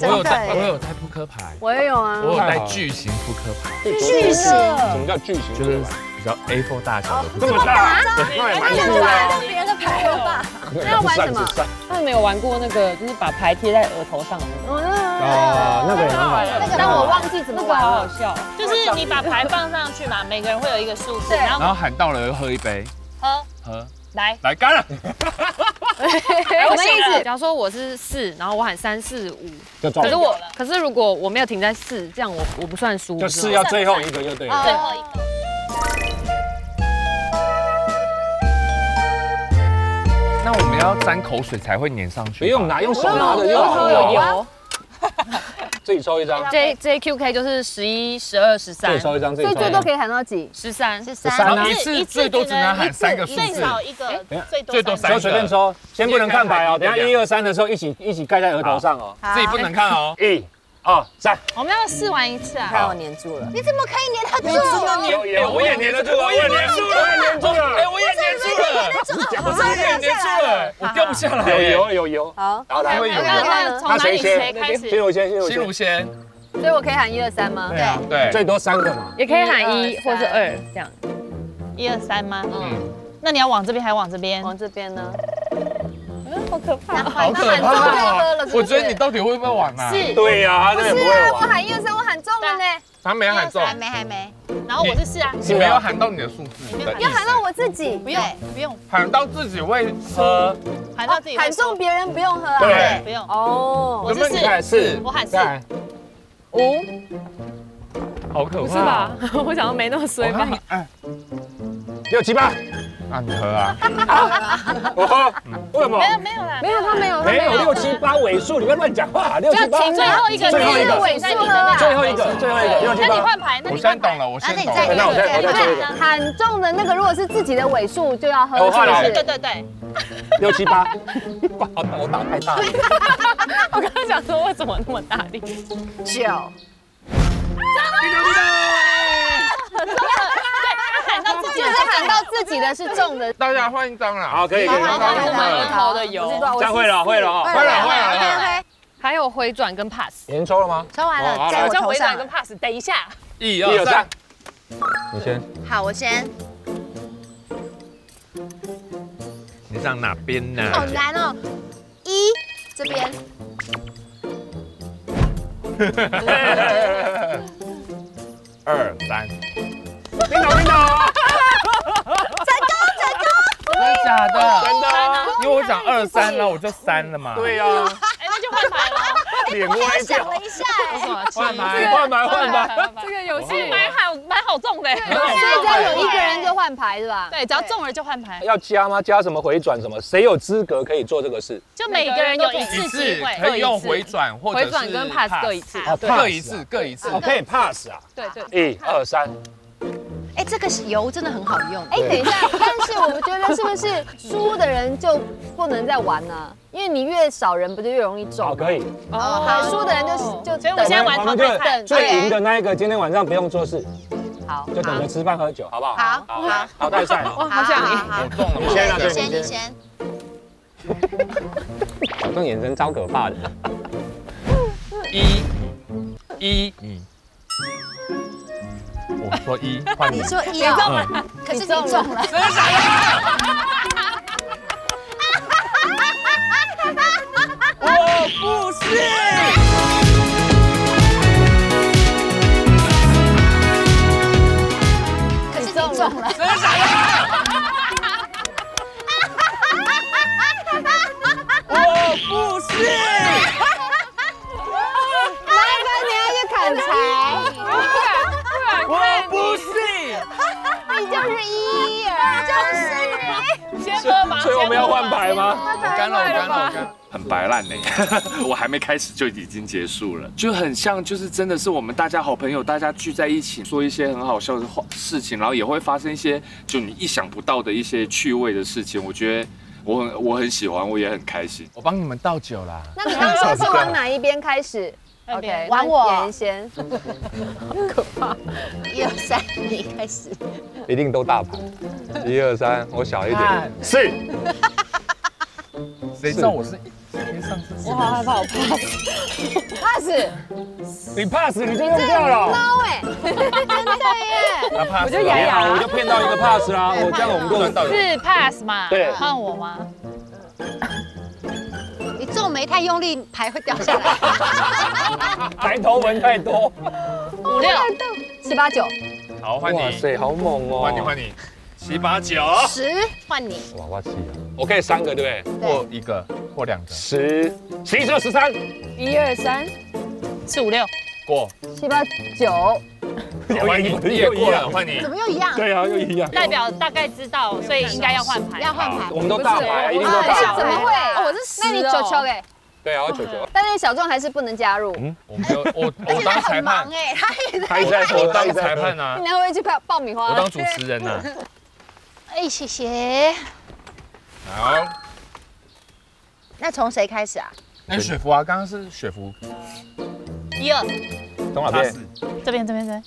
我有带，我有带扑克牌，我也有啊我。有带巨型扑克牌，巨型什么叫巨型？就是比较 A4 大小的扑这。么大，那也蛮酷的啊。别人的牌了吧？那要玩什么？他们没有玩过那个，就是把牌贴在额头上的那个，哦，那个也很好玩。那个但我忘记怎么玩那个好好了。笑。就是你把牌放上去嘛，每个人会有一个数字，对然后然后喊到了就喝一杯，喝喝来，来干了。什么意思？假如说我是四，然后我喊三四五，可是我，可是如果我没有停在四，这样我我不算输，就是要最后一个就对了。最后一个。那我们要沾口水才会粘上去。不用拿，用手拿的就有好了。自己抽一张，J J Q K 就是十一、十二、十三自己、抽一张，自己抽一张。所以最多可以喊到几？十三、是然三，后一次最多只能喊三个数最字，少一个，最多最多三个就随便抽，先不能看牌哦。等下一二三的时候一起一起盖在额头上哦。自己不能看哦。一、二、三。我们要试玩一次啊！看我粘住了。你怎么可以粘得住？有有，我也粘得住，我也粘住了，我也粘住了。哎，我也粘住了，我真的也粘住了，我掉不下来。有油有油。好，好，来，会有那那从哪里谁开始？先我先，先我先西鲁。先，所以我可以喊一二三吗？对啊，对，最多三个嘛。也可以喊一或是二这样。一二三吗？嗯，那你要往这边还是往这边？往这边呢？好可怕！好可怕哦！我觉得你到底会不会玩啊？是，对呀，不会我。喊一二三，我喊中了呢。他没喊中，还没还没，然后我是四啊，你没有喊到你的数字的意要喊到，我自己，不用不用喊到自己会喝，喊到自己喊中别人不用喝啊。对不用，哦，我是四，我喊四五，好可怕。不是吧？？我想要没那么衰吧我看？你，哎，六七八，那你喝啊？我喝。为什么？没有没有啦，没有他没有，他没有六七八尾数，你不要乱讲话。六七八，最后一个最后一个，尾数的最后一个，最后一个，六七那你。换牌，那我你。先懂了，我先懂了。那我再我再抽一个喊中的那个，如果是自己的尾数就要喝，哎我换了是？对对对，六七八，哇，好我打太大了。我刚刚想说为什么那么大力？九，喊到自己就是喊到自己的是中的。大家换一张啦。好，可以，可以。好，好我们额头的油，这样会了，会了哈，会了会了还有回转跟 pass。已经抽了吗？抽完了，在我头上叫回转跟。pass，等一下，一一二三你先。好，我先。你上哪边呢？好难哦，一这边，二三，叮咚叮咚，真的假的？真的啊，因为我讲二三，然后我就三了嘛。对呀，哎，那就换牌了。脸歪掉想，了一下，哎换牌，换牌换牌，这个游戏蛮好蛮好中的，所以只要有一个人就换牌是吧？对，只要中了就换牌，要加吗？加什么回转什么？谁有资格可以做这个事？就每个人有一一次机会，可以用回转或者是回转跟 pass 各一次。啊各一次，各一次。哦，可以 pass 啊，对对，一二三，哎，这个油真的很好用。哎，等一下，但是我们觉得是不是输的人就不能再玩呢？因为你越少人，不就越容易中？好，可以。哦，好，输的人就就所以我现在玩淘汰赛，最赢的那一个今天晚上不用做事，好，就等着吃饭喝酒，好不好？好，好，淘汰赛。哇，好想赢，我中了，你先啊，你先，你先。小郑 眼神超可怕的。一，一，嗯。我说一，换你。你说一啊？可是你中了。真的假的？我不信。可是你中了。真的假的？我不信。来哥，你要去砍柴。你就是一，就是先喝吧。所以我们要换牌吗？我干了，我干了，我干了。很白烂呢，我还没开始就已经结束了，就很像就是真的是我们大家好朋友，大家聚在一起说一些很好笑的话事情，然后也会发生一些就你意想不到的一些趣味的事情。我觉得我很我很喜欢，我也很开心。我帮你们倒酒啦。那你刚说是往哪一边开始？OK，玩我演先。可怕。一二三，你开始。一定都大牌。一二三，我小一点。四。谁知道我是天上之我好害怕，我 pass。你 pass 你就用掉了。孬哎，真的耶。我就牙牙，我就骗到一个 pass 啦。我这样我们就能到。是 pass 嘛？对换我吗？你皱眉太用力，牌会掉下来。抬头纹太多。五六七八九。好，换你。哇塞，好猛哦！换你，换你。七八九。十，换你。哇，我七啊！我可以三个，对不对？或一个，或两个。十，十一十二十三。一二三，四五六。过。七八九。换你，你也过了，换你。怎么又一样？对啊，又一样。代表大概知道，所以应该要换牌。要换牌。我们都大牌，一定都大牌。怎么会？我是十。那你九球嘞？对啊，我九球。但是小壮还是不能加入。嗯，我没有，我我当裁判。哎，他也还在，我当裁判啊。你还会去爆爆米花？我当主持人呐。哎，谢谢。好。那从谁开始啊？那雪芙啊，刚刚是雪芙。一二。从哪边？这边，这边，这边。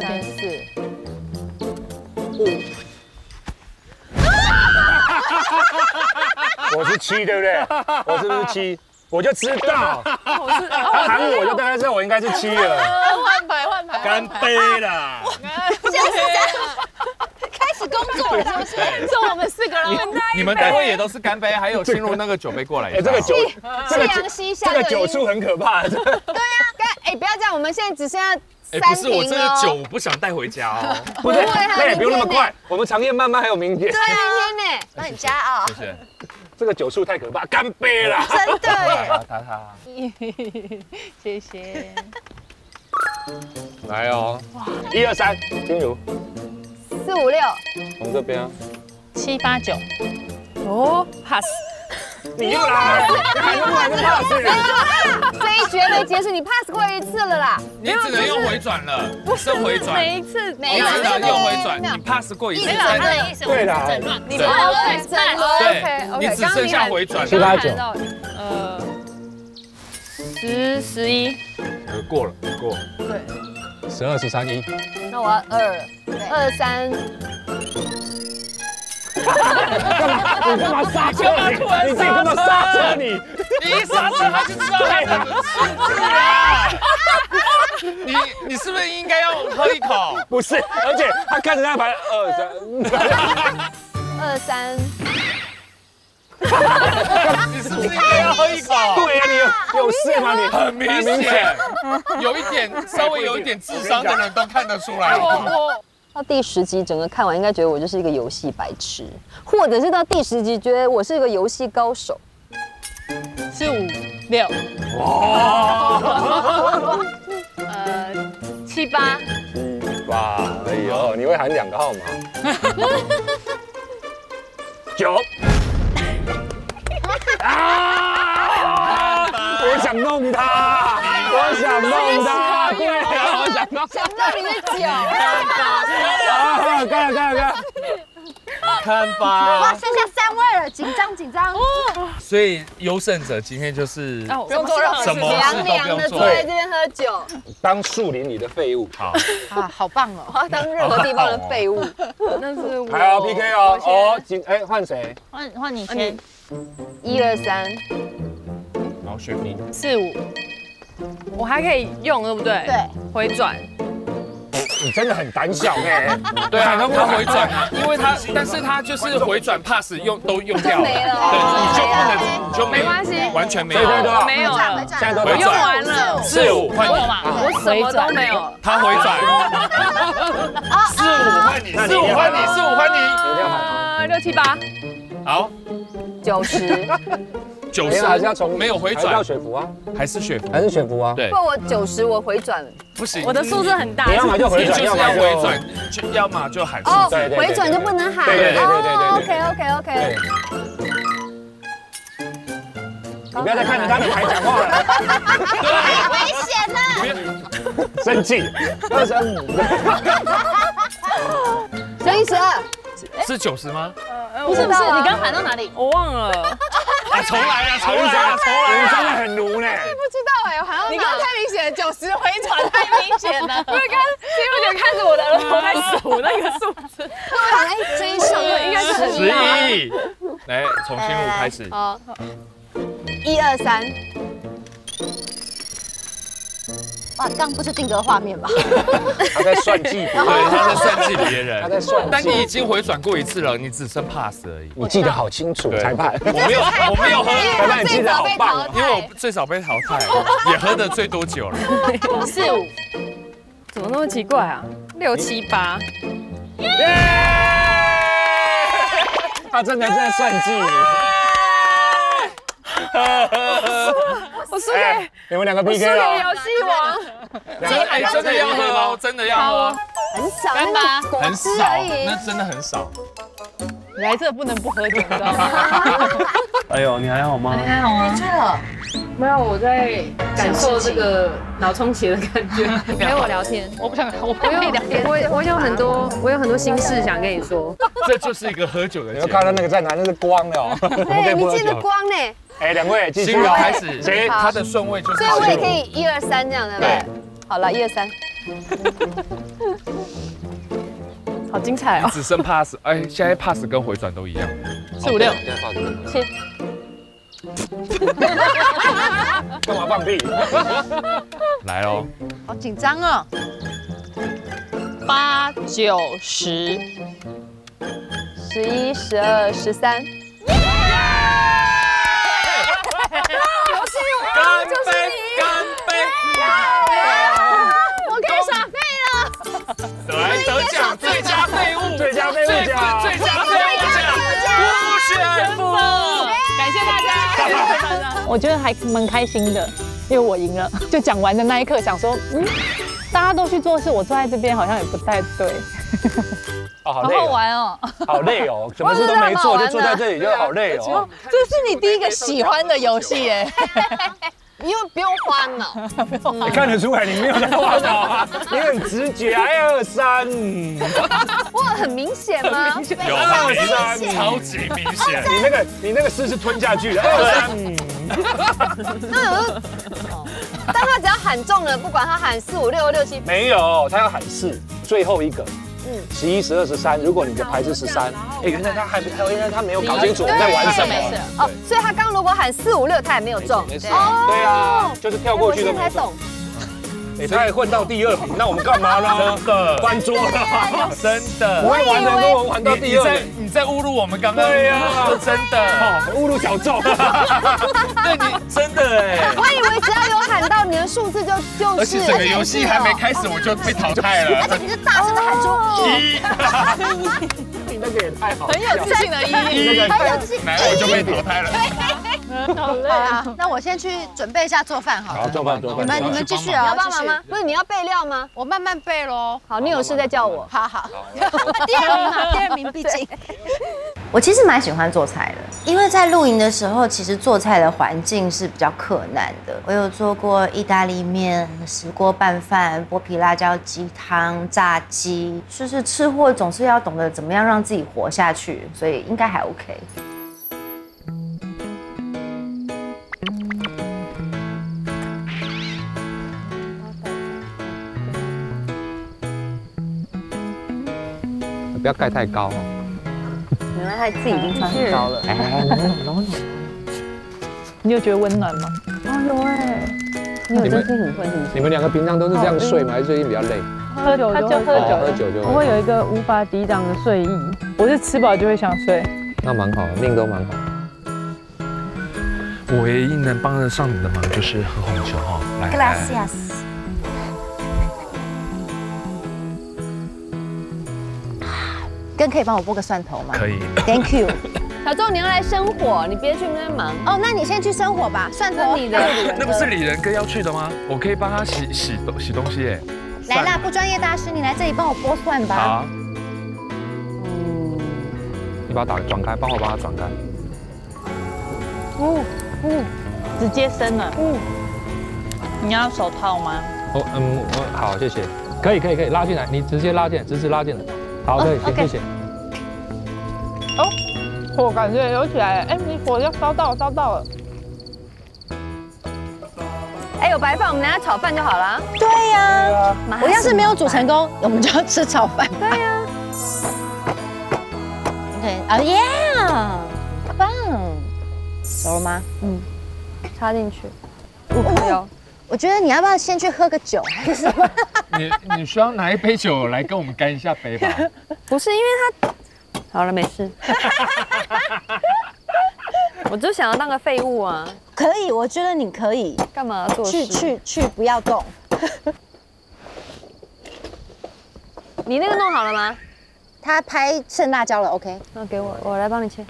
三四五。我是七，对不对？我是不是七？我就知道。他喊我就大概知道我应该是七了。换牌，换牌。干杯啦！现在是这样。开始工作了，是不是？就我们四个人。你们待会也都是干杯，还有进入那个酒杯过来。哎，这个酒，夕阳西下，这个酒数很可怕。对呀，哎，不要这样，我们现在只剩下哎，不是我这个酒，我不想带回家哦。不对，那也不用那么快，我们长夜漫漫还有明天。对，明天呢？那你加啊。谢谢。这个酒数太可怕，干杯啦！真的。打他。谢谢。来哦，一二三，金如。四五六。从这边啊。七八九。哦，pass。你又来，还能还能 pass？这一局没结束，你 pass 过一次了。啦。你只能用回转了，不是回转。每一次，每一次用回转，你 pass 过一次。他的意思，对啦，你不能回转。对，你只剩下回转。七八九。呃，十十一。过了，过。对。十二十三一。那我要二二三。干嘛？你干嘛？刹车？你自己干嘛？刹车？你你一刹车他就知道他的数字啊！你你是不是应该要喝一口？不是，而且他看着那牌二三二三。你是不是应该要喝一口？对呀，你有事吗？你很明显，有一点稍微有一点智商的人都看得出来。到第十集整个看完，应该觉得我就是一个游戏白痴，或者是到第十集觉得我是一个游戏高手。四五六，哇，呃，七八，七八，哎呦，你会喊两个号码？九，啊！我想弄他，我想弄他。啊，对想到，想到你的脚。啊，干了干了干了，看哇，剩下三位了，紧张紧张。所以优胜者今天就是不用做任何什么事都不凉凉的用做。坐在这边喝酒，当树林里的废物。好，啊，好棒哦！我要当任何地方的废物。那是我。还要 PK 哦，哦，紧，哎，换谁？换换你先，一二三，好，雪碧。四五，我还可以用，对不对？对，回转。你真的很胆小哎。对啊，他回转啊，因为他，但是他就是回转 pass 用都用掉了，没了。对，你就不能，你就没关系。完全没有。所以。对对没有了，现在都回用转完了，四五换你，我什么都没有。他回转，四五换你，四五换你，四五换你，呃，六七八，好，九十，九十还是要从没有回还是要，雪服啊，还是雪服，还是雪服啊？对不，，我九十我回转。不行，我的数字很大，你要么就回转，要要么就回转，就要么就喊数哦回转就不能喊。对对对对对对对 OK OK OK。你不要再看着他的牌讲话了，太危险了！生气。二三五，十一十二，是九十吗？不是不是，你刚喊到哪里？我忘了。啊，重来啊，重来啊，重来啊！你真的很奴呢。不知道哎，好像你刚刚太明显了，九十回转太明显了。因为刚因为我看着我的额头在数那个数字，哎追上了，应该是十一，来，从新路开始。好，一二三，哇，刚不是定格画面吧？他在算计别对，人，他在算计别人，他在算计但你已经回转过一次了，你只剩 pass 而已。你记得好清楚，裁判。我没有，我没有喝，裁判你记得好棒哦。因为我最少被淘汰，也喝的最多酒了。四五，怎么那么奇怪啊？六七八，他真的是在算计你。我输给你们两个 PK 给了。游戏王，真哎，真的要喝哦，真的要喝，很少，干吧很少而，已那。真的很少。来这不能不喝酒，你知道吗？哎呦，你还好吗？还好啊，没有，我在感受这个脑充血的感觉，陪我聊天。我不想，我不我有可以聊天。我我有很多我有很多心事想跟你说。这就是一个喝酒的。你要看到那个在哪，那是光的哦。对，你记得光呢，哎，两位继续。开始，谁他的顺位就是所以我也可以一二三这样的。对。好了，一二三，好精彩哦！只剩 pass，哎，现在 pass 跟回转都一样。四五六，七，干嘛放屁？来喽，好紧张哦！八九十，十一、十二、十三。我觉得还蛮开心的，因为我赢了。就讲完的那一刻，想说，嗯，大家都去做事，我坐在这边好像也不太对。哦，好好累哦，好玩哦！好累哦，什么事都没做就坐在这里，就好累哦。这是你第一个喜欢的游戏耶，因为不用花脑，你看得出来你没有在花脑啊，你很直觉，哎二三，我很明显吗？有二三，超级明显。你那个你那个诗是吞下去的，二三，那有，但他只要喊中了，不管他喊四五六六七，没有，他要喊四，最后一个。嗯，十一、十二、十三。如果你的牌是十三，哎，原来他还没原来他没有搞清楚我们在玩什么。哦，所以他刚如果喊四五六，他也没有中。没事，对啊，就是跳过去都没中。我现在才懂。哎，他还混到第二名，那我们干嘛呢？真的。翻桌了，真的，不会玩的跟我玩到第二名。你在侮辱我们刚刚，对呀。真的，侮辱小众。对你真的哎，我以为只要有喊到你的数字就就是，而且整个游戏还没开始我就被淘汰了，而且你是大声的喊出一，你那个也太好，很有自信。的一，一，很有自信。来我就被淘汰了。好累啊，那我先去准备一下做饭好了。好，做饭做饭。你们你们继续啊，要帮忙不是你要备料吗？我慢慢背喽。好，你有事再叫我。好好，第二名嘛，第二名毕竟。我其实蛮喜欢做菜的，因为在露营的时候，其实做菜的环境是比较困难的。我有做过意大利面、石锅拌饭、剥皮辣椒鸡汤、炸鸡，就是吃货总是要懂得怎么样让自己活下去，所以应该还 OK。不要盖太高哦。原来他自己已经穿很高了。哎，冷冷冷冷。你有觉得温暖吗？哦有哎，你有真心很困是不是？你们两个平常都是这样睡吗？还是最近比较累？喝酒就喝哦酒，喝酒就我会有一个无法抵挡的睡意。我是吃饱就会想睡。那蛮好的，命都蛮好。我唯一能帮得上你的忙就是喝红酒哦。来，来 Gracias。跟可以帮我剥个蒜头吗？可以。Thank you。小周，你要来生火，你别去那边忙。哦，那你先去生火吧，蒜头你的 那不是李仁哥要去的吗？我可以帮他洗洗东洗东西耶。来啦，不专业大师，你来这里帮我剥蒜吧。好，你把它打转开，帮我把它转开。哦嗯，直接生了。嗯，你要手套吗？哦，嗯，我好，谢谢。可以，可以，可以拉进来，你直接拉进来，直直拉进来。好，可以，谢谢。哦，火感觉有起来了。哎，你火要烧到，烧到了。哎，有白饭，我们等下炒饭就好了。对呀，我要是没有煮成功，我们就要吃炒饭。对呀。OK，啊耶，棒，熟了吗？嗯，插进去。哦，有。我觉得你要不要先去喝个酒，还是什么？你你需要拿一杯酒来跟我们干一下杯吧？不是因为他，好了，没事。我就想要当个废物啊！可以，我觉得你可以。干嘛做去？去去，不要动。你那个弄好了吗？他拍剩辣椒了，OK。那给我，我来帮你切。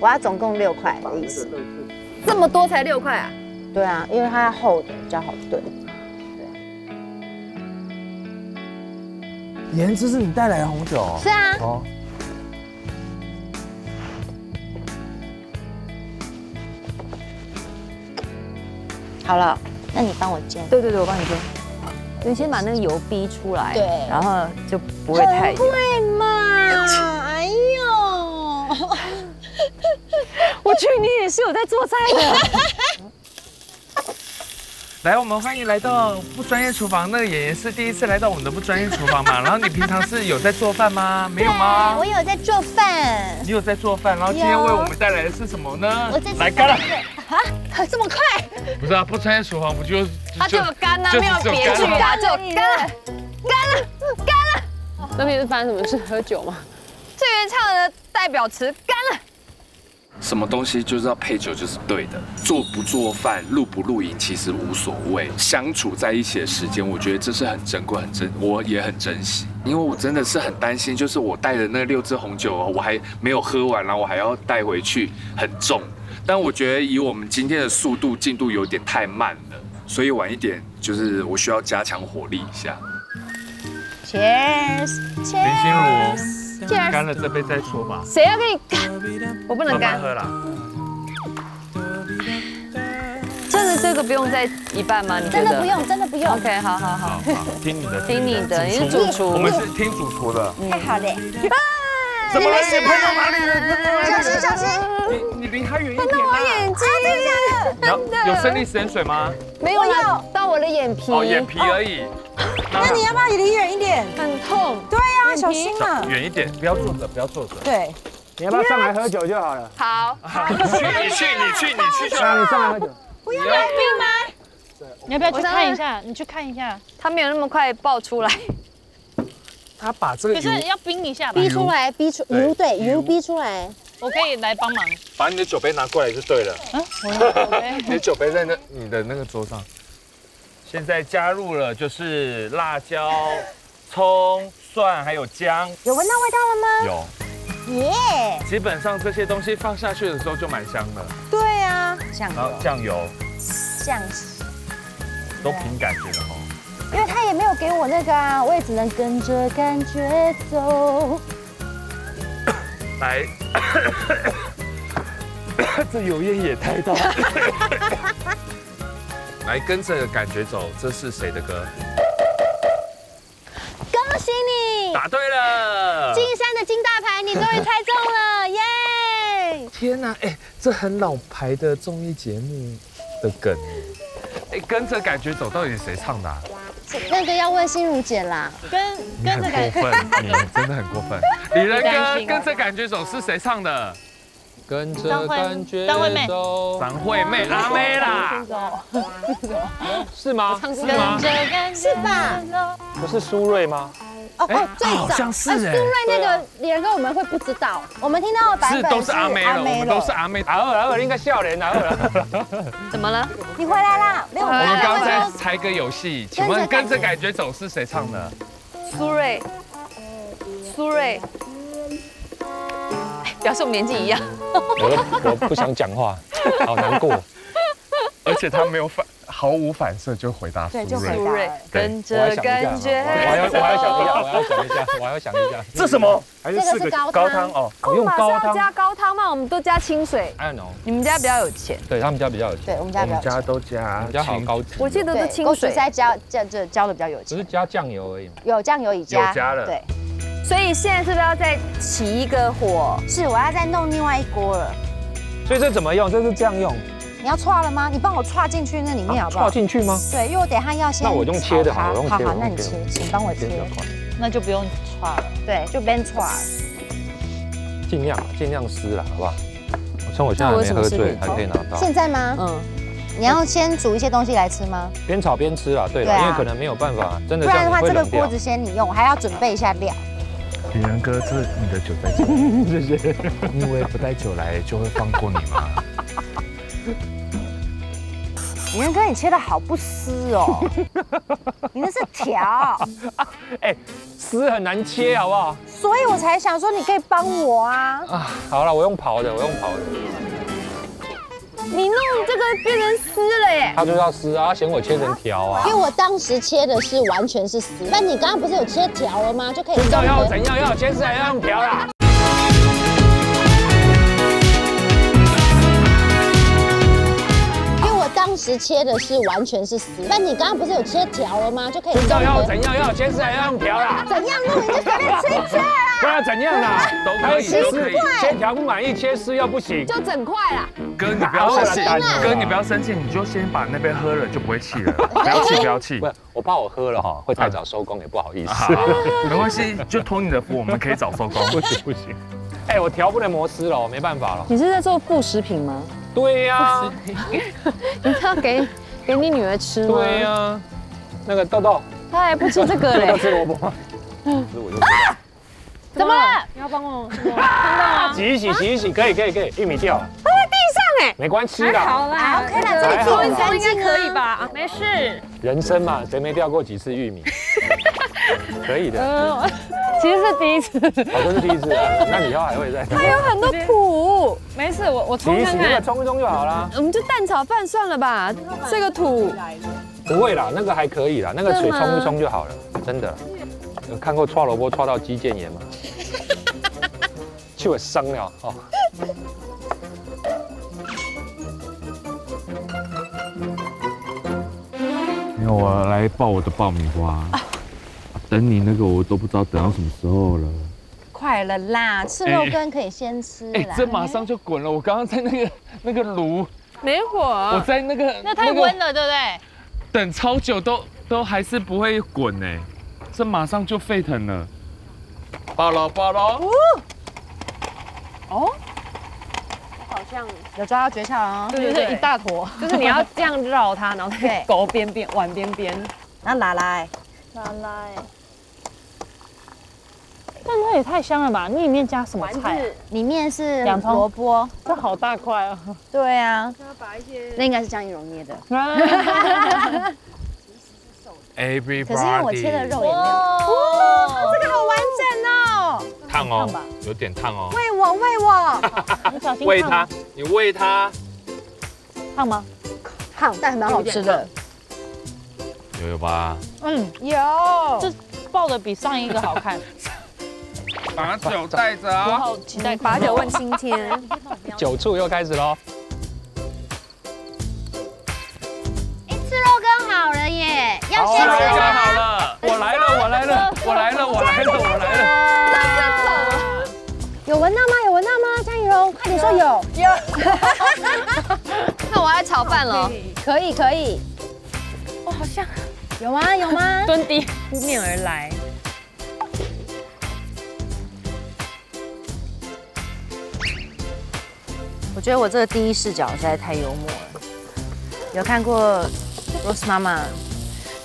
我要总共六块的意思。这么多才六块啊？对啊，因为它要厚的比较好炖。盐这是你带来的红酒哦。是啊。哦。好了，那你帮我煎。对对对，我帮你煎。你先把那个油逼出来，对然后就不会太油。会嘛？哎呦，我去，你也是有在做菜的。来，我们欢迎来到不专业厨房。那个演员是第一次来到我们的不专业厨房嘛？然后你平常是有在做饭吗？没有吗我？有在做饭。你有在做饭，然后今天为我们带来的是什么呢我在？做来干了。啊，这么快？不是啊，不专业厨房不就它就有干啊，就没有别具啊，吗就有干了，干了，干了。那边是发生什么事？喝酒吗？最原唱的代表词干了。什么东西就是要配酒就是对的，做不做饭、露不露营其实无所谓，相处在一起的时间，我觉得这是很珍贵、很珍，我也很珍惜。因为我真的是很担心，就是我带的那六支红酒，我还没有喝完，然后我还要带回去，很重。但我觉得以我们今天的速度进度有点太慢了，所以晚一点就是我需要加强火力一下。Cheers，林心如，干了这杯再说吧。谁要跟你干？我不能干。慢慢喝啦。真的这个不用再一半吗？你？真的不用，真的不用。OK，好好好。好，听你的，听你的，你是主厨。我们是听主厨的。太好了。怎么了？没事你喷到哪里了？小心小心。你你离他远一点喷到我。眼睛，有生理食盐水吗？没有啦，到我的眼皮。哦，眼皮而已。那你要不要离远一点？很痛。对呀，小心啊！远一点，不要坐着，不要坐着。对，你要不要上来喝酒就好了？好。你去，你去，你去，你去。啊，你上来喝酒。不要有病吗？你要不要去看一下？你去看一下。他没有那么快爆出来。他把这个可是要冰一下吧。逼出来，逼出油，对，油油逼出来。我可以来帮忙。把你的酒杯拿过来就对了。嗯，我你的酒杯在那你的那个桌上。现在加入了就是辣椒、葱、蒜还有姜。有闻到味道了吗？有。耶！基本上这些东西放下去的时候就蛮香的。对啊，酱然后油，酱油酱，都凭感觉的哦。因为他也没有给我那个啊，我也只能跟着感觉走。来，这油烟也太大。来跟着感觉走，这是谁的歌？恭喜你，答对了。金山的金大牌，你终于猜中了，耶！天哪，哎，这很老牌的综艺节目的梗。哎，跟着感觉走，到底是谁唱的啊？那个要问心如姐啦，跟跟着感觉，你真的很过分。李仁哥，跟着感觉走是谁唱的？跟着感觉张惠妹走，张惠妹，阿妹啦，是吗？跟是吗？是吧？不是苏芮吗？哦哦，最早好像是苏芮那个李仁哥我们会不知道，我们听到的版本是都是阿妹了，我们都是阿妹。阿二阿二应该笑脸阿二。怎么了？你回来啦，没有我们刚刚在在猜歌游戏，请问跟着感觉走是谁唱的？苏芮，苏芮，哎表示我们年纪一样。我我不想讲话，好难过。而且他没有反，毫无反射就回答苏对就回芮。答。跟着感觉我还要我还要想一下，我还要想一下，我还要想一下。这什么？还这个是高高汤汤哦。我用高汤要加高汤吗？我们都加清水。，I know。你们家比较有钱，对他们家比较有钱，对我们家比较我们家都加我们家好高级。我记得对是，清水。在加加这浇的比较有钱，只是加酱油而已嘛。有酱油已加，有加了对，所以现在是不是要再起一个火？是我要再弄另外一锅了。所以这怎么用？这是这样用，你要串了吗？你帮我串进去那里面好不好串？进去吗？对，因为我等一下要先那我用切的炒它好我用切的好好，我用切那你切的，请帮我切。那就不用串了。对，就边串。尽量尽量撕了，好不好？我趁我现在还没喝醉，还可以拿到。现在吗？嗯，你要先煮一些东西来吃吗？边炒边吃啊，对了，对啊因为可能没有办法，真的不然的话这个锅。子先你用，我还要准备一下料。李仁哥，这是你的酒在这，谢谢。你以为不带酒来就会放过你吗？李仁哥，你切的好不丝哦，你那是条，哎，丝很难切，好不好？所以我才想说你可以帮我啊。啊，好了，我用刨的，我用刨的。你弄这个变成丝了耶！他就要撕啊，他嫌我切成条啊因为。我当时切的是完全是丝，但你刚刚不是有切条了吗？就可以知道。要怎样？要切丝还要用条啦。当时切的是完全是丝，但你刚刚不是有切条了吗？就可以知道。要怎样？要切丝还要用条啦。怎样弄你就随便切一切啊。不然怎样啦？都可以切丝都可以，切条不满意，切丝又不行。就整块啦。哥，你不要生气哥，你不要生气，你就先把那杯喝了，就不会气了。不要气，不要气不。我怕我喝了哈会太早收工，也不好意思。好 没关系，就托你的福，我们可以早收工。不行不行，哎，我调不能磨丝了，我没办法了。你是在做副食品吗？对呀，你是要给给你女儿吃吗？对呀，那个豆豆，她还不吃这个嘞。吃萝卜吗？吃我就知道怎么了？你要帮我？洗一洗，洗一洗，可以可以可以，玉米掉了，她在地上哎。没关系的，好啦。啊，OK 啦，还这好个做应该可以吧？没事。人生嘛，谁没掉过几次玉米？可以的，呃，其实是第一次。我这是第一次啊，那以后还会再。还有很多土，没事，我我洗冲看看。冲一冲就好啦。我们就蛋炒饭算了吧。这个土，不会啦，那个还可以啦，那个水冲一冲就好了，真的。有看过搓萝卜搓到肌腱炎吗？就会伤了哦。没有，我来爆我的爆米花。等你那个我都不知道等到什么时候了。快了啦，吃肉羹可以先吃哎、啦。这马上就滚了！我刚刚在那个 那个炉，没火。我在那个那太个温了，对不对？等超久都都还是不会滚呢，这马上就沸腾了。爆了爆了！哦，好像有抓到诀窍啊。对对对，一大坨，就是你要这样绕它，然后再对勾边边碗边边。那拿来，拿来。但它也太香了吧？你里面加什么菜啊？里面是洋葱萝卜。这好大块哦。对啊，要把一些那应该是江一蓉捏的。Everybody，可是因为我切的肉也没有。哇，这个好完整哦！烫哦，有点烫哦。喂我，喂我。你小心喂它你喂它，烫吗？烫，但蛮好吃的。有有吧？嗯，有，这爆的比上一个好看。把酒带着我啊！好期待把酒问青天。酒醋又开始喽。雨柔，快点说有。有。那我来炒饭了。可以可以。哦，好像有吗？有吗？蹲低扑面而来。我觉得我这个第一视角实在太幽默了。有看过 Rose 妈妈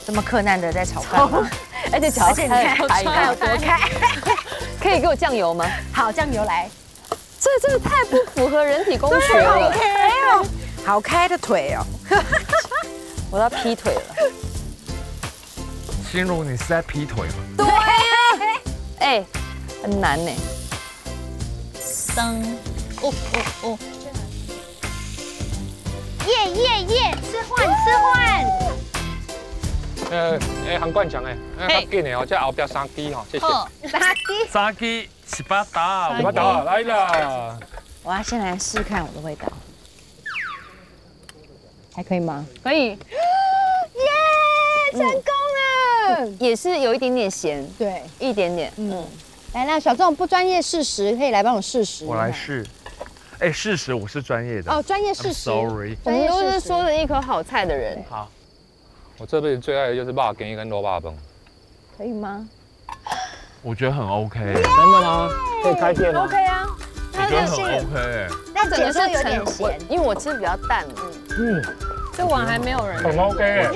这么困难的在炒饭吗？而且炒而且你看开它有多开，可以给我酱油吗？好，酱油来。这真的太不符合人体工学了。哦，好开的腿哦。我要劈腿了。心如，你是在劈腿吗？对呀。哎，很难呢。当，哦哦哦，耶耶耶，吃饭吃饭。呃，哎，韩冠强哎，哎，较紧的哦，这后边 三支哈，谢谢。杀鸡。杀鸡十八打，十八打来了。我要先来试看我的味道，还可以吗？可以。耶，成功了！也是有一点点咸，对，一点点。嗯，来啦，小众不专业事实，可以来帮我试食。我来试。哎，事实我是专业的。哦，专业事实。Sorry，我们都是说了一口好菜的人。好。我这辈子最爱的就是肉羹跟肉霸崩。可以吗？我觉得很 OK。真的吗？可以开店吗？OK 啊，我觉得很 OK。那整个是有点咸，因为我吃比较淡。嗯，这碗还没有人。很 OK 哎。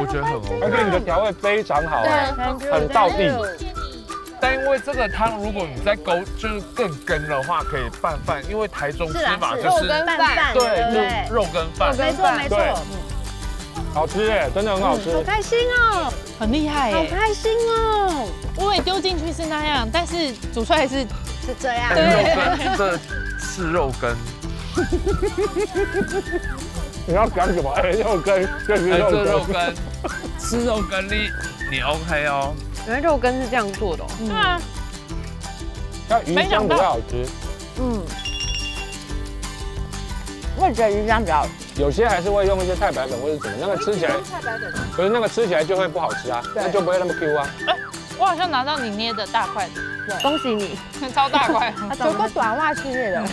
我觉得很 OK。而且你的调味非常好哎，很到地。但因为这个汤，如果你再勾就是更羹的话，可以拌饭，因为台中吃法就是跟饭，对，就肉跟饭。没错没错。好吃耶，真的很好吃。好开心哦，很厉害耶好耶！开心哦。我以为丢进去是那样，但是煮出来是是这样。肉羹，这是肉羹。你要讲什么？哎，肉羹，这是哎，肉这肉羹。吃肉羹你你 OK 哦。原来肉羹是这样做的哦。对啊，它鱼香比较好吃，嗯，我也觉得鱼香比较好吃。有些还是会用一些太白粉或者什么，那个吃起来太白粉，可是那个吃起来就会不好吃啊，那就不会那么 Q 啊。我好像拿到你捏的大块的，恭喜你，超大块。有个短袜系列的，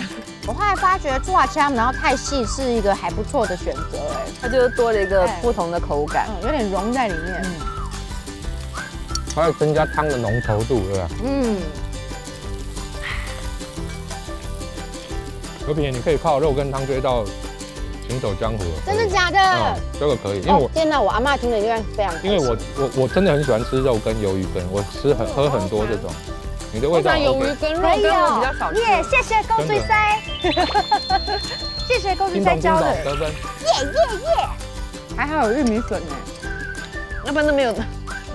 我后来发觉抓枪然后太细是一个还不错的选择哎，它就是多了一个不同的口感。嗯，有点融在里面。它会增加汤的浓稠度，对吧？嗯，有品，你可以靠肉羹汤追到行走江湖。真的假的？嗯，这个可以，因为我哦天哪，我阿妈听了应该非常。因为我我我真的很喜欢吃肉羹、鱿鱼羹，我吃很喝很多这种。你的味道像鱿鱼。跟肉羹我哦比较少吃。耶，谢谢公追塞，谢谢公追叮咚叮塞教的，咚得分。耶耶耶！还好有玉米笋呢，要不然都没有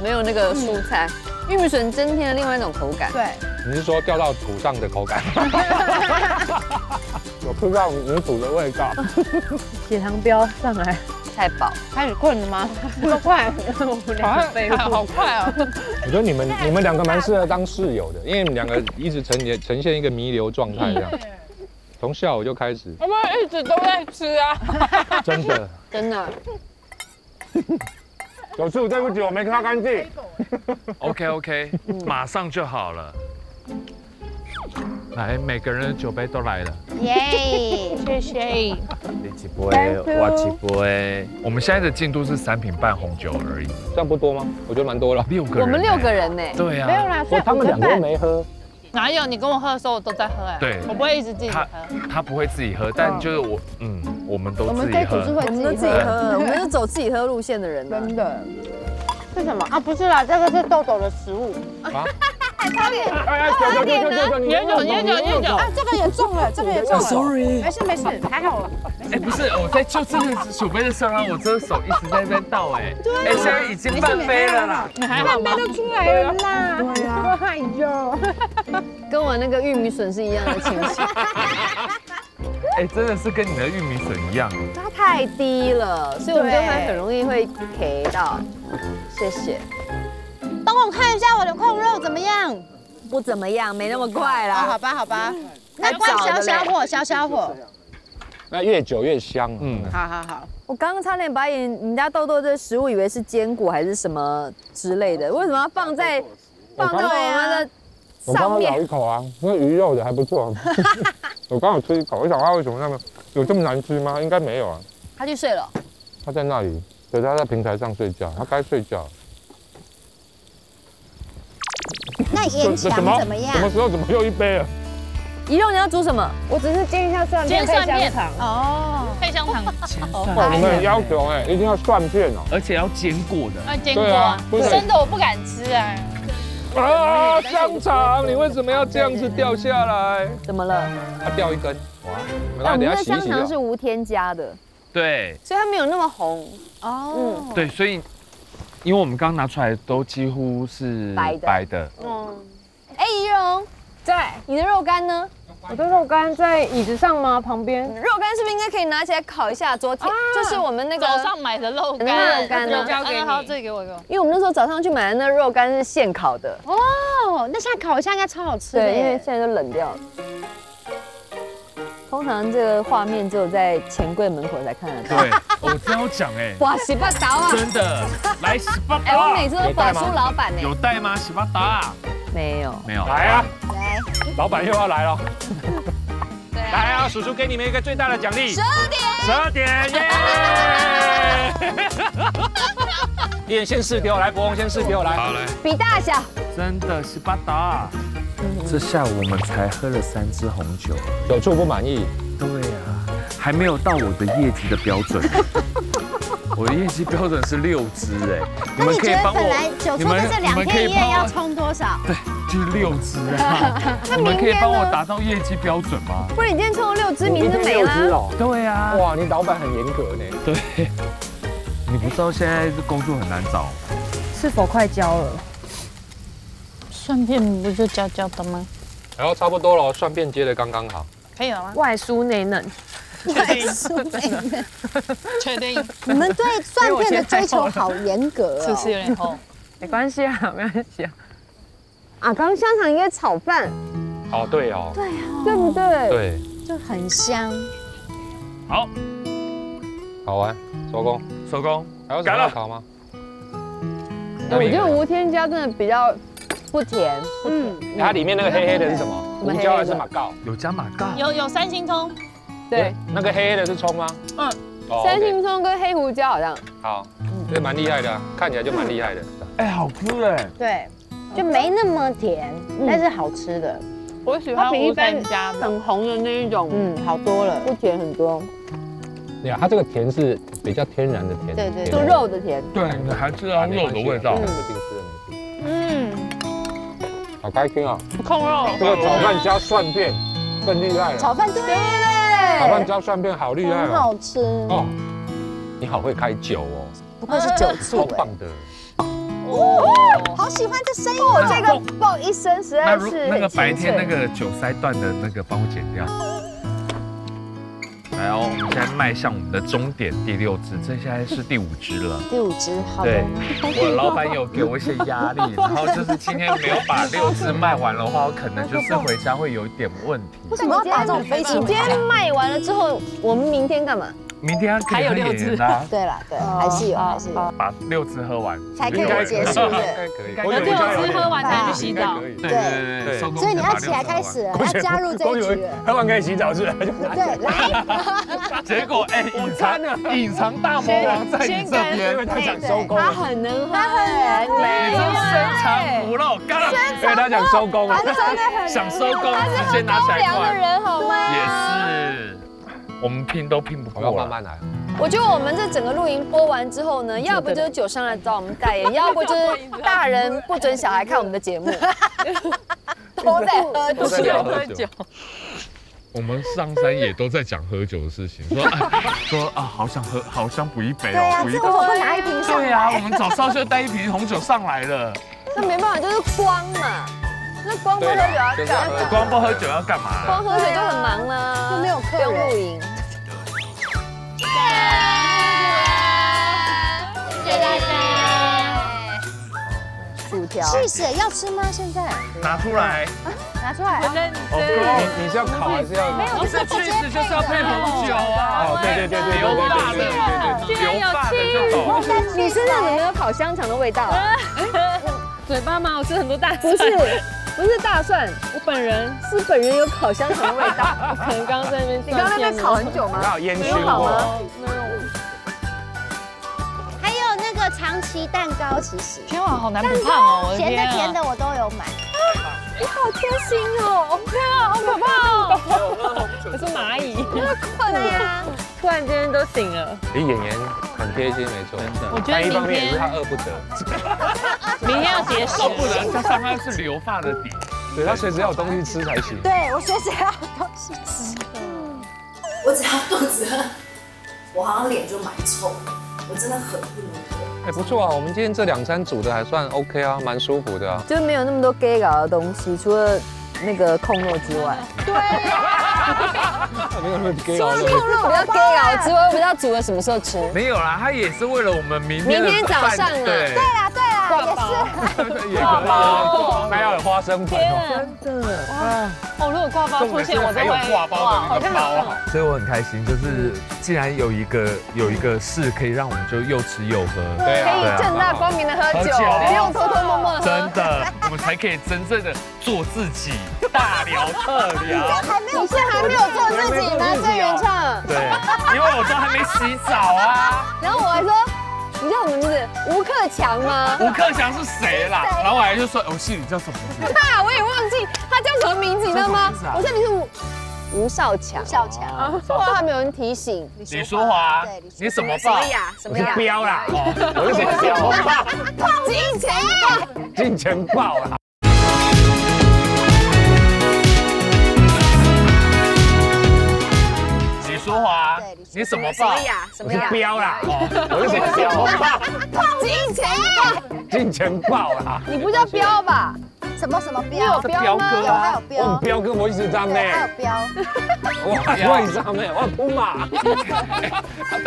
没有那个蔬菜。玉米笋增添了另外一种口感。对，你是说掉到土上的口感？有吃到泥土的味道。血糖飙上来，太饱。开始困了吗？这么快？好像好快哦！我觉得你们你们两个蛮适合当室友的，因为你们两个一直呈现呈现一个弥留状态这样。从下午就开始，我们一直都在吃啊。真的。真的。小树，对不起，我没擦干净。OK OK，马上就好了。来，每个人的酒杯都来了。耶！谢谢。你几杯，我几杯。我们现在的进度是三瓶半红酒而已，这样不多吗？我觉得蛮多了。六个人。我们六个。人呢。对啊。没有啦，所以他们两个都没喝。哪有？你跟我喝的时候我都在喝哎。对我不会一直自己喝他。他不会自己喝，但就是我，嗯，我们都我们自己喝。这组是会自己喝，我们是走自己喝路线的人。真的。是什么啊？不是啦，这个是豆豆的食物。啊？差点，哎哎，九九九九九，你烟酒烟酒烟酒。啊，这个也中了，这个也中了。Sorry 没事没事，还好了。哎，不是，我在就这个酒杯的时候，我这个手一直在那边倒，哎，哎，现在已经半杯了啦。你还好吗？都出来了啦。对啊。哎呦，跟我那个玉米笋是一样的情形。哎，真的是跟你的玉米笋一样。它太低了，所以我们就会很容易会 K 到。谢谢。帮我看一下我的控肉怎么样？不怎么样，没那么快啦。好吧，好吧。那关小小火，小小火。那越久越香。嗯，好好好。我刚刚差点把你你家豆豆这食物以为是坚果还是什么之类的，为什么要放在放在我们的上面？咬一口啊，那鱼肉的还不错。我刚好吃一口，我想他为什么那么有这么难吃吗？应该没有啊。他去睡了。他在那里，对，他在平台上睡觉，他该睡觉。那 盐强怎么样？什么时候怎么又一杯了？一肉你要煮什么？我只是煎一下蒜片配香肠哦，配香肠。你们要求哎，一定要蒜片哦，而且要煎过的。啊，煎过啊，生的我不敢吃啊。啊，香肠，你为什么要这样子掉下来？怎么了？它掉一根。哇，那我们的香肠是无添加的。对。所以它没有那么红。哦。嗯。对，所以因为我们刚拿出来都几乎是白的。白的。嗯。哎，怡蓉。在你的肉干呢？我的肉干在椅子上吗？旁边肉干是不是应该可以拿起来烤一下？昨天就是我们那个早上买的肉干，肉干呢？交给好，这里给我一个。因为我们那时候早上去买的那肉干是现烤的哦，那现在烤一下应该超好吃的。对，因为现在都冷掉了。通常这个画面只有在钱柜门口才看得到。对，我真要讲哎。哇，洗八刀啊！真的，来洗八刀。哎，我每次都保输老板呢。有带吗？洗八刀啊？没有，没有。来啊！来，老板又要来了。来啊，叔叔给你们一个最大的奖励。十二点。十二点耶！一人先试给我来，博宏先试给我来。好来。比大小。真的十八打。这下午我们才喝了三支红酒，有处不满意？对呀，还没有到我的业绩的标准。我的业绩标准是六支哎，你们可以帮我，你们这两天一夜要冲多少？对，就是六支啊。那你们可以帮我达到业绩标准吗？不是，你今天冲了六支，明天没了。对啊。哇，你老板很严格呢。对。你不知道现在这工作很难找。是否快交了？蒜片不就焦焦的吗？然后差不多了，蒜片接的刚刚好。可以了吗？外酥内嫩。外酥内嫩。确定。你们对蒜片的追求好严格哦。是不是有点厚？没关系啊，没关系啊。啊，刚刚香肠应该炒饭。哦，对哦。对啊。对不对？对。就很香。好。好玩，收工，收工。还有什么要烤吗？我觉得无添加真的比较不甜。嗯。它里面那个黑黑的是什么？胡椒还是马告？有加马告。有有三星葱。对。那个黑黑的是葱吗？嗯。三星葱跟黑胡椒好像。好。这蛮厉害的，看起来就蛮厉害的。哎，好吃哎。对。就没那么甜，但是好吃的。我喜欢无添加很红的那一种。嗯，好多了，不甜很多。对啊，它这个甜是比较天然的甜，对对，就肉的甜。对，你还知道肉的味道。嗯，好开心啊！控肉，这个炒饭加蒜片更厉害了。炒饭对对对，炒饭加蒜片好厉害，很好吃哦。你好会开酒哦，不愧是酒醋，好棒的。哦，好喜欢这声音，哦，这个爆一声实在是。那个白天那个酒塞断的那个，帮我剪掉。来哦，我们现在迈向我们的终点第六只，这现在是第五只了。第五只，好。对，我老板有给我一些压力，然后就是今天没有把六只卖完的话，我可能就是回家会有一点问题。为什么要打这种飞机？今天卖完了之后，我们明天干嘛？明天还有六支啊！对了，对，还是有，还是有。把六支喝完才可以结束的。应该可以。有六支喝完才去洗澡。对对对对。所以你要起来开始，要加入这一局。喝完可以洗澡是？对，来。结果哎，隐藏隐藏大魔王在你这边，因为他想收工。他很能喝，他很能喝。深藏不露，刚刚因为他想收工，他真的很想收工，直接拿起来灌。的人好吗？也是，我们拼都拼不过。要慢慢来。我觉得我们这整个露营播完之后呢，要不就是酒商来找我们代言，要不就是大人不准小孩看我们的节目，都在喝酒，都在喝酒。我们上山也都在讲喝酒的事情，说 说啊，好想喝，好想补一杯哦，补一杯。会拿一瓶上对啊，我们早上就带一瓶红酒上来了。那没办法，就是光嘛。那光不喝酒要就是干嘛？光不喝酒要干嘛？光喝酒就很忙啦，又没有客不用人露营。谢谢大家。薯条，谢谢，要吃吗？现在拿出来。拿出来。你你是要烤还是要？没有，不是去死就是要配红酒啊！哦，对对对对对对对的，对对留发的就懂。你身上怎么有烤香肠的味道？嘴巴吗？我吃很多大不是，不是大蒜，我本人是本人有烤香肠的味道。我可能刚刚在那边，你刚刚那边烤很久吗？没有烤吗？还有那个长崎蛋糕，其实天啊，好难不胖哦！咸的甜的我都有买。你好贴心哦！天啊，好可怕哦！我是蚂蚁，困了呀！突然间都醒了。哎，演员很贴心，没错。我觉得但一方明天面也是他饿不得，明天要节食哦，不能，加上它是留发的底。对他随时要有东西吃才行。对我随时要有东西吃。我只要肚子饿，我好像脸就蛮臭的，我真的很不能喝。哎，不错啊，我们今天这两餐煮的还算 OK 啊，蛮舒服的啊。就是没有那么多 gay 搞的东西，除了那个控肉之外。对，没有那么 gay 除了控肉比较 gay 搞之外，不知道煮了什么时候吃。没有啦，他也是为了我们明天明天早上啊对对啦对啦，也是。也可以啊，还要有花生粉哦。真的哇！哦，如果挂包出现，我都还有会挂包的那个包哇。所以我很开心，就是既然有一个有一个事可以让我们就又吃又喝，对啊可以正大光明的喝酒，不用偷偷摸摸的喝。真的，我们才可以真正的做自己，大聊特聊。还没有，你是还没有做自己吗？郑元畅。对，因为我都还没洗澡啊。然后我还说，你叫什么名字？吴克强吗？吴克强是谁啦？然后我还就说，我姓李叫什么名字？啊，我也忘记他叫什么名字，你知道吗叫名字啊？我说你是吴吴少强。少强。后来还没有人提醒。李淑华对李淑，你什么报？什么雅？什么雅？彪啦！哦我是什么标？金钱。金钱豹啦。李淑华，你什么报？什么雅？彪啦！哦我是什么标？金钱。金钱豹啦。你不叫彪吧？什么什么你有标？彪吗？有，还有标我很。彪哥，我一直张对，妹还，有标。我我一直张妹，我铺马，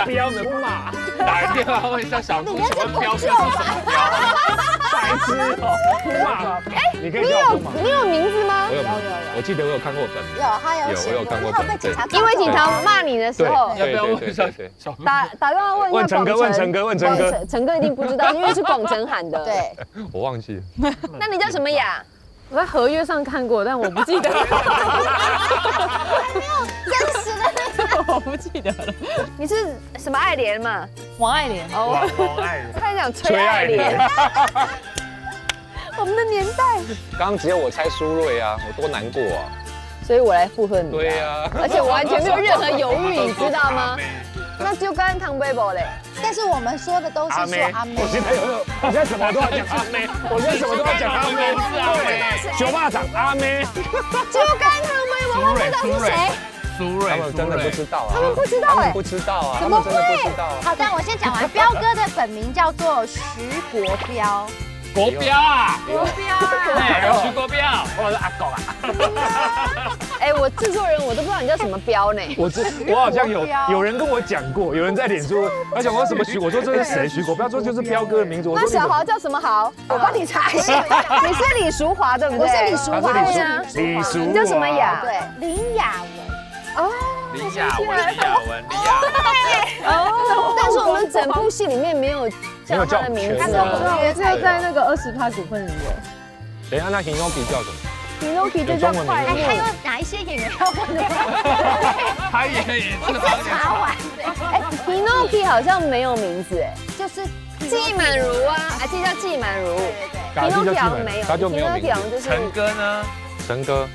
彪的铺马，打个电话问一下小姑，请问彪哥是什么彪？白痴哦，铺马。哎，你可以你叫我铺马。有你有名字吗我？有，有我记得我有看过本名。有，他有有写我有看过还有被警察因为警察骂你的时候，要不要问一下对对对小？打打电话问一下问陈哥广问陈哥问陈哥广陈哥一定不知道，因为是广城喊的。。对，我忘记了。那你叫什么雅？我在合约上看过，但我不记得。没有真实的那个。我不记得了。你是什么爱莲嘛？王爱莲，哦，王爱莲，他讲崔爱莲。我们的年代，刚刚只有我猜苏芮啊，我多难过啊。所以我来附和你。对呀。而且我完全没有任何犹豫，你知道吗？那就刚刚唐伯伯嘞。但是我们说的都是说阿妹。我现在有没有？我现在 什么都要讲阿妹，我现在什么都要讲阿妹。对，熊霸掌阿妹。就刚他们，我们不知道是谁。苏瑞，他们真的不知道啊。他们不知道哎不知道啊，怎么会。好但，我先讲完。彪哥的本名叫做徐国彪。国标啊，国彪哎，啊。徐国标，我是阿狗啊。哎，我制作人我都不知道你叫什么彪呢。我知我好像有有人跟我讲过，有人在脸书，他讲我什么徐，我说这是谁？徐国彪说就是彪哥的名字。我那小豪叫什么豪？我帮你查一下。你是李淑华对不对？我是李淑华他是李啊淑李淑，你叫什么雅？对，林雅文。哦。李雅文，李雅文，李雅文。哦，但是我们整部戏里面没有叫他的名字他是哦。合约只有在那个二十趴股份里有。等一下，那 Hinoki 叫什么？Hinoki 就叫快乐，还有乐。哪一些演员要问的？他也也我只查完。哎，Hinoki 好像没有名字哎，就是季满如啊，还记得叫季满如。打击叫 Hinoki 基本好像没有，他就没有名 Hinoki 好像字。就是陈哥呢？陈哥，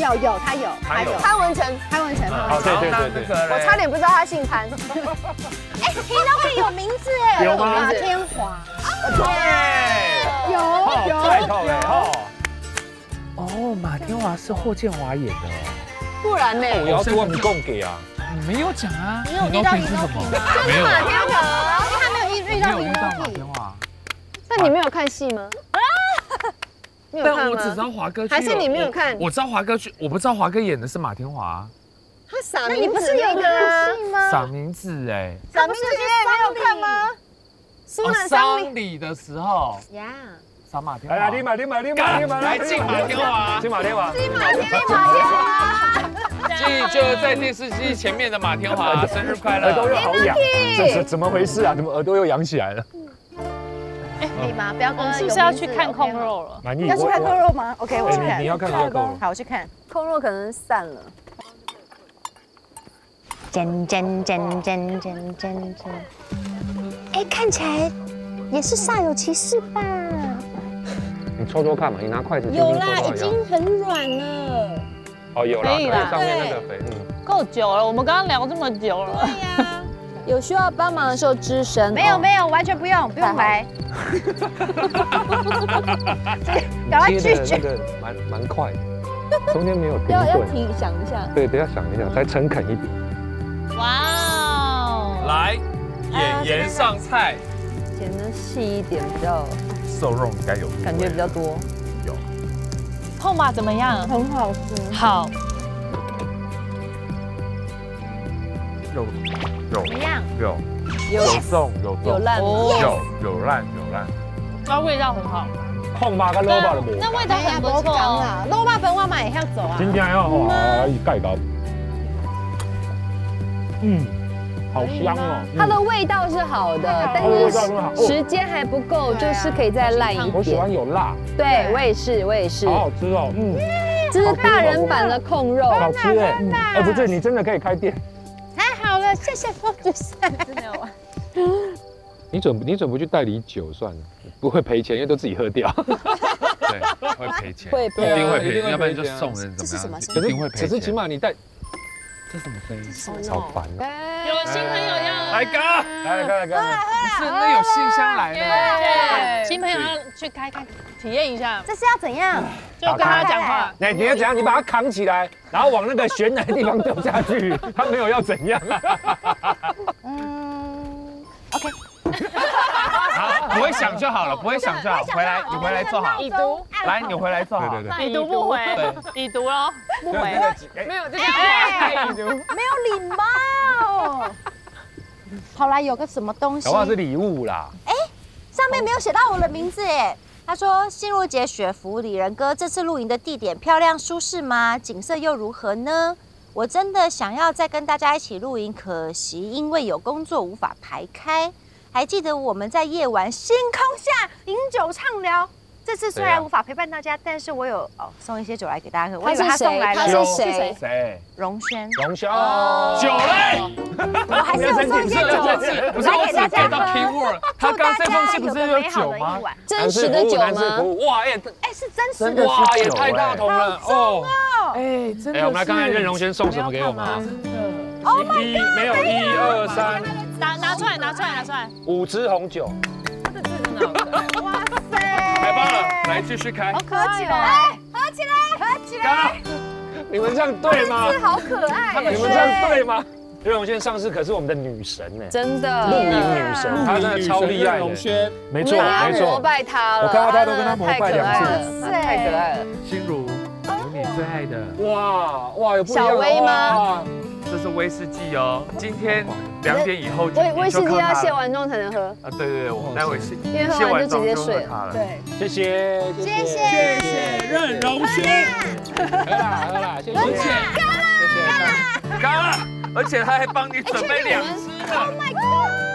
有有他有他有潘文成。潘文成。哦对对对对，我差点不知道他姓潘。哎，Hinoki 有名字哎，有吗马天华。对，有哦，太透了哦。哦，马天华是霍建华演的哦，不然呢？我要做你供给啊。你没有讲啊？你有遇到 Hinoki 是什么吗？没有啊，马天华。他没有遇遇到没有遇到马天。华。那你没有看戏吗？你有看吗？但我只知道华哥去，还是你没有看？我知道华哥去，我不知道华哥演的是马天华，他傻那你名字不是有那个戏吗？傻名字哎，傻名字你也没有看吗？苏哦南桑丧礼的时候呀，撒马天来来，华，立马立马立马干立马来进马天华进马天华，进马天马天华，进就在电视机前面的马天华，生日快乐耳朵又乐！好痒，这是怎么回事啊？怎么耳朵又痒起来了？可以吗？不要跟我是不是要去看控肉了？满意要去看扣肉吗？OK，我去看。哎你你要看就要够了。好，我去看。扣肉可能散了。真真真真真真真，哎，看起来也是煞有其事吧？你搓搓看嘛，你拿筷子轻有啦，已经很软了。哦有啦，可以啦上面那个肥，嗯，够久了，我们刚刚聊这么久了。对呀，有需要帮忙的时候吱声。没有没有，完全不用，不用来。赶快拒绝。接的那个蛮蛮快的，中间没有停要要停。想一下。对，等一下想一下，再诚恳一点。哇哦！来，演员上菜，剪的细一点，比较瘦肉应该有感觉比较多。有，痛吗怎么样？很好吃。好，有有怎么样？有有有重有重。有烂哦。有有烂有烂，那味道很好。控吧跟 low 吧的那味道哎很不错哦。啊，肉霸本我买也要走啊。今天要哇盖高，嗯，好香哦。它的味道是好的，但是时间还不够，就是可以再烂一点。我喜欢。有辣，对，我也是，我也是。好好吃哦，嗯，这是大人版的控肉，好吃哎，嗯。哎不对，你真的可以开店，了，谢谢风主持人。真的有你准你准不去代理酒算了，不会赔钱，因为都自己喝掉。对，会赔钱，会一定会赔要不然就送人怎么样？可一定会赔可是起码你带，这什么声音？超烦的。有新朋友要来哥，来来来来，不是那有信箱来了。对，新朋友要去开开体验一下，这是要怎样？就跟他讲话。那你要怎样？你把它扛起来，然后往那个悬崖的地方掉下去。他没有要怎样。嗯，OK。好，不会想就好了，不会想就好。回来，你回来坐好。已读，来，你回来坐好。对对已读不回对，已读喽，不回。没有这个哎没有礼貌。好来，有个什么东西搞？不好是礼物啦。哎上面没有写到我的名字哎。他说：“心如姐雪芙李仁哥，这次露营的地点漂亮舒适吗？景色又如何呢？我真的想要再跟大家一起露营，可惜因为有工作无法排开。还记得我们在夜晚星空下饮酒畅聊。这次虽然无法陪伴大家，但是我有哦送一些酒来给大家喝。我以为他送来了，他是谁？谁？荣轩。龙兄。酒嘞？我还是有送一些酒来给大家喝。他刚这封信不是有美好酒吗？的一晚。真实的酒吗？哇，哎，哎，是真实的。的哇，也太大桶了哦。哎，真哎，我们来看看任荣轩送什么给我们啊？一没有一二三出来，拿出来，拿出来。五支红酒，哇塞！太棒了，来继续开。合起来，合起来，合起来！你们这样对吗？这好可爱。你们这样对吗？任荣轩上次可是我们的女神呢，真的露营女神，她真的超厉害的。没错，没错膜。拜她了。我看到他都跟她膜拜两次太可爱了。心如，有你最爱的，哇哇，有不一样小薇吗哇这是威士忌哦。今天两点以后就威威士忌要卸完完妆才能喝，啊！对对对，我们待会卸因为喝完就直接睡它了。对，谢谢谢谢。谢谢任荣轩，喝啦喝啦，谢谢谢谢。干了，而且他还帮你准备两支呢。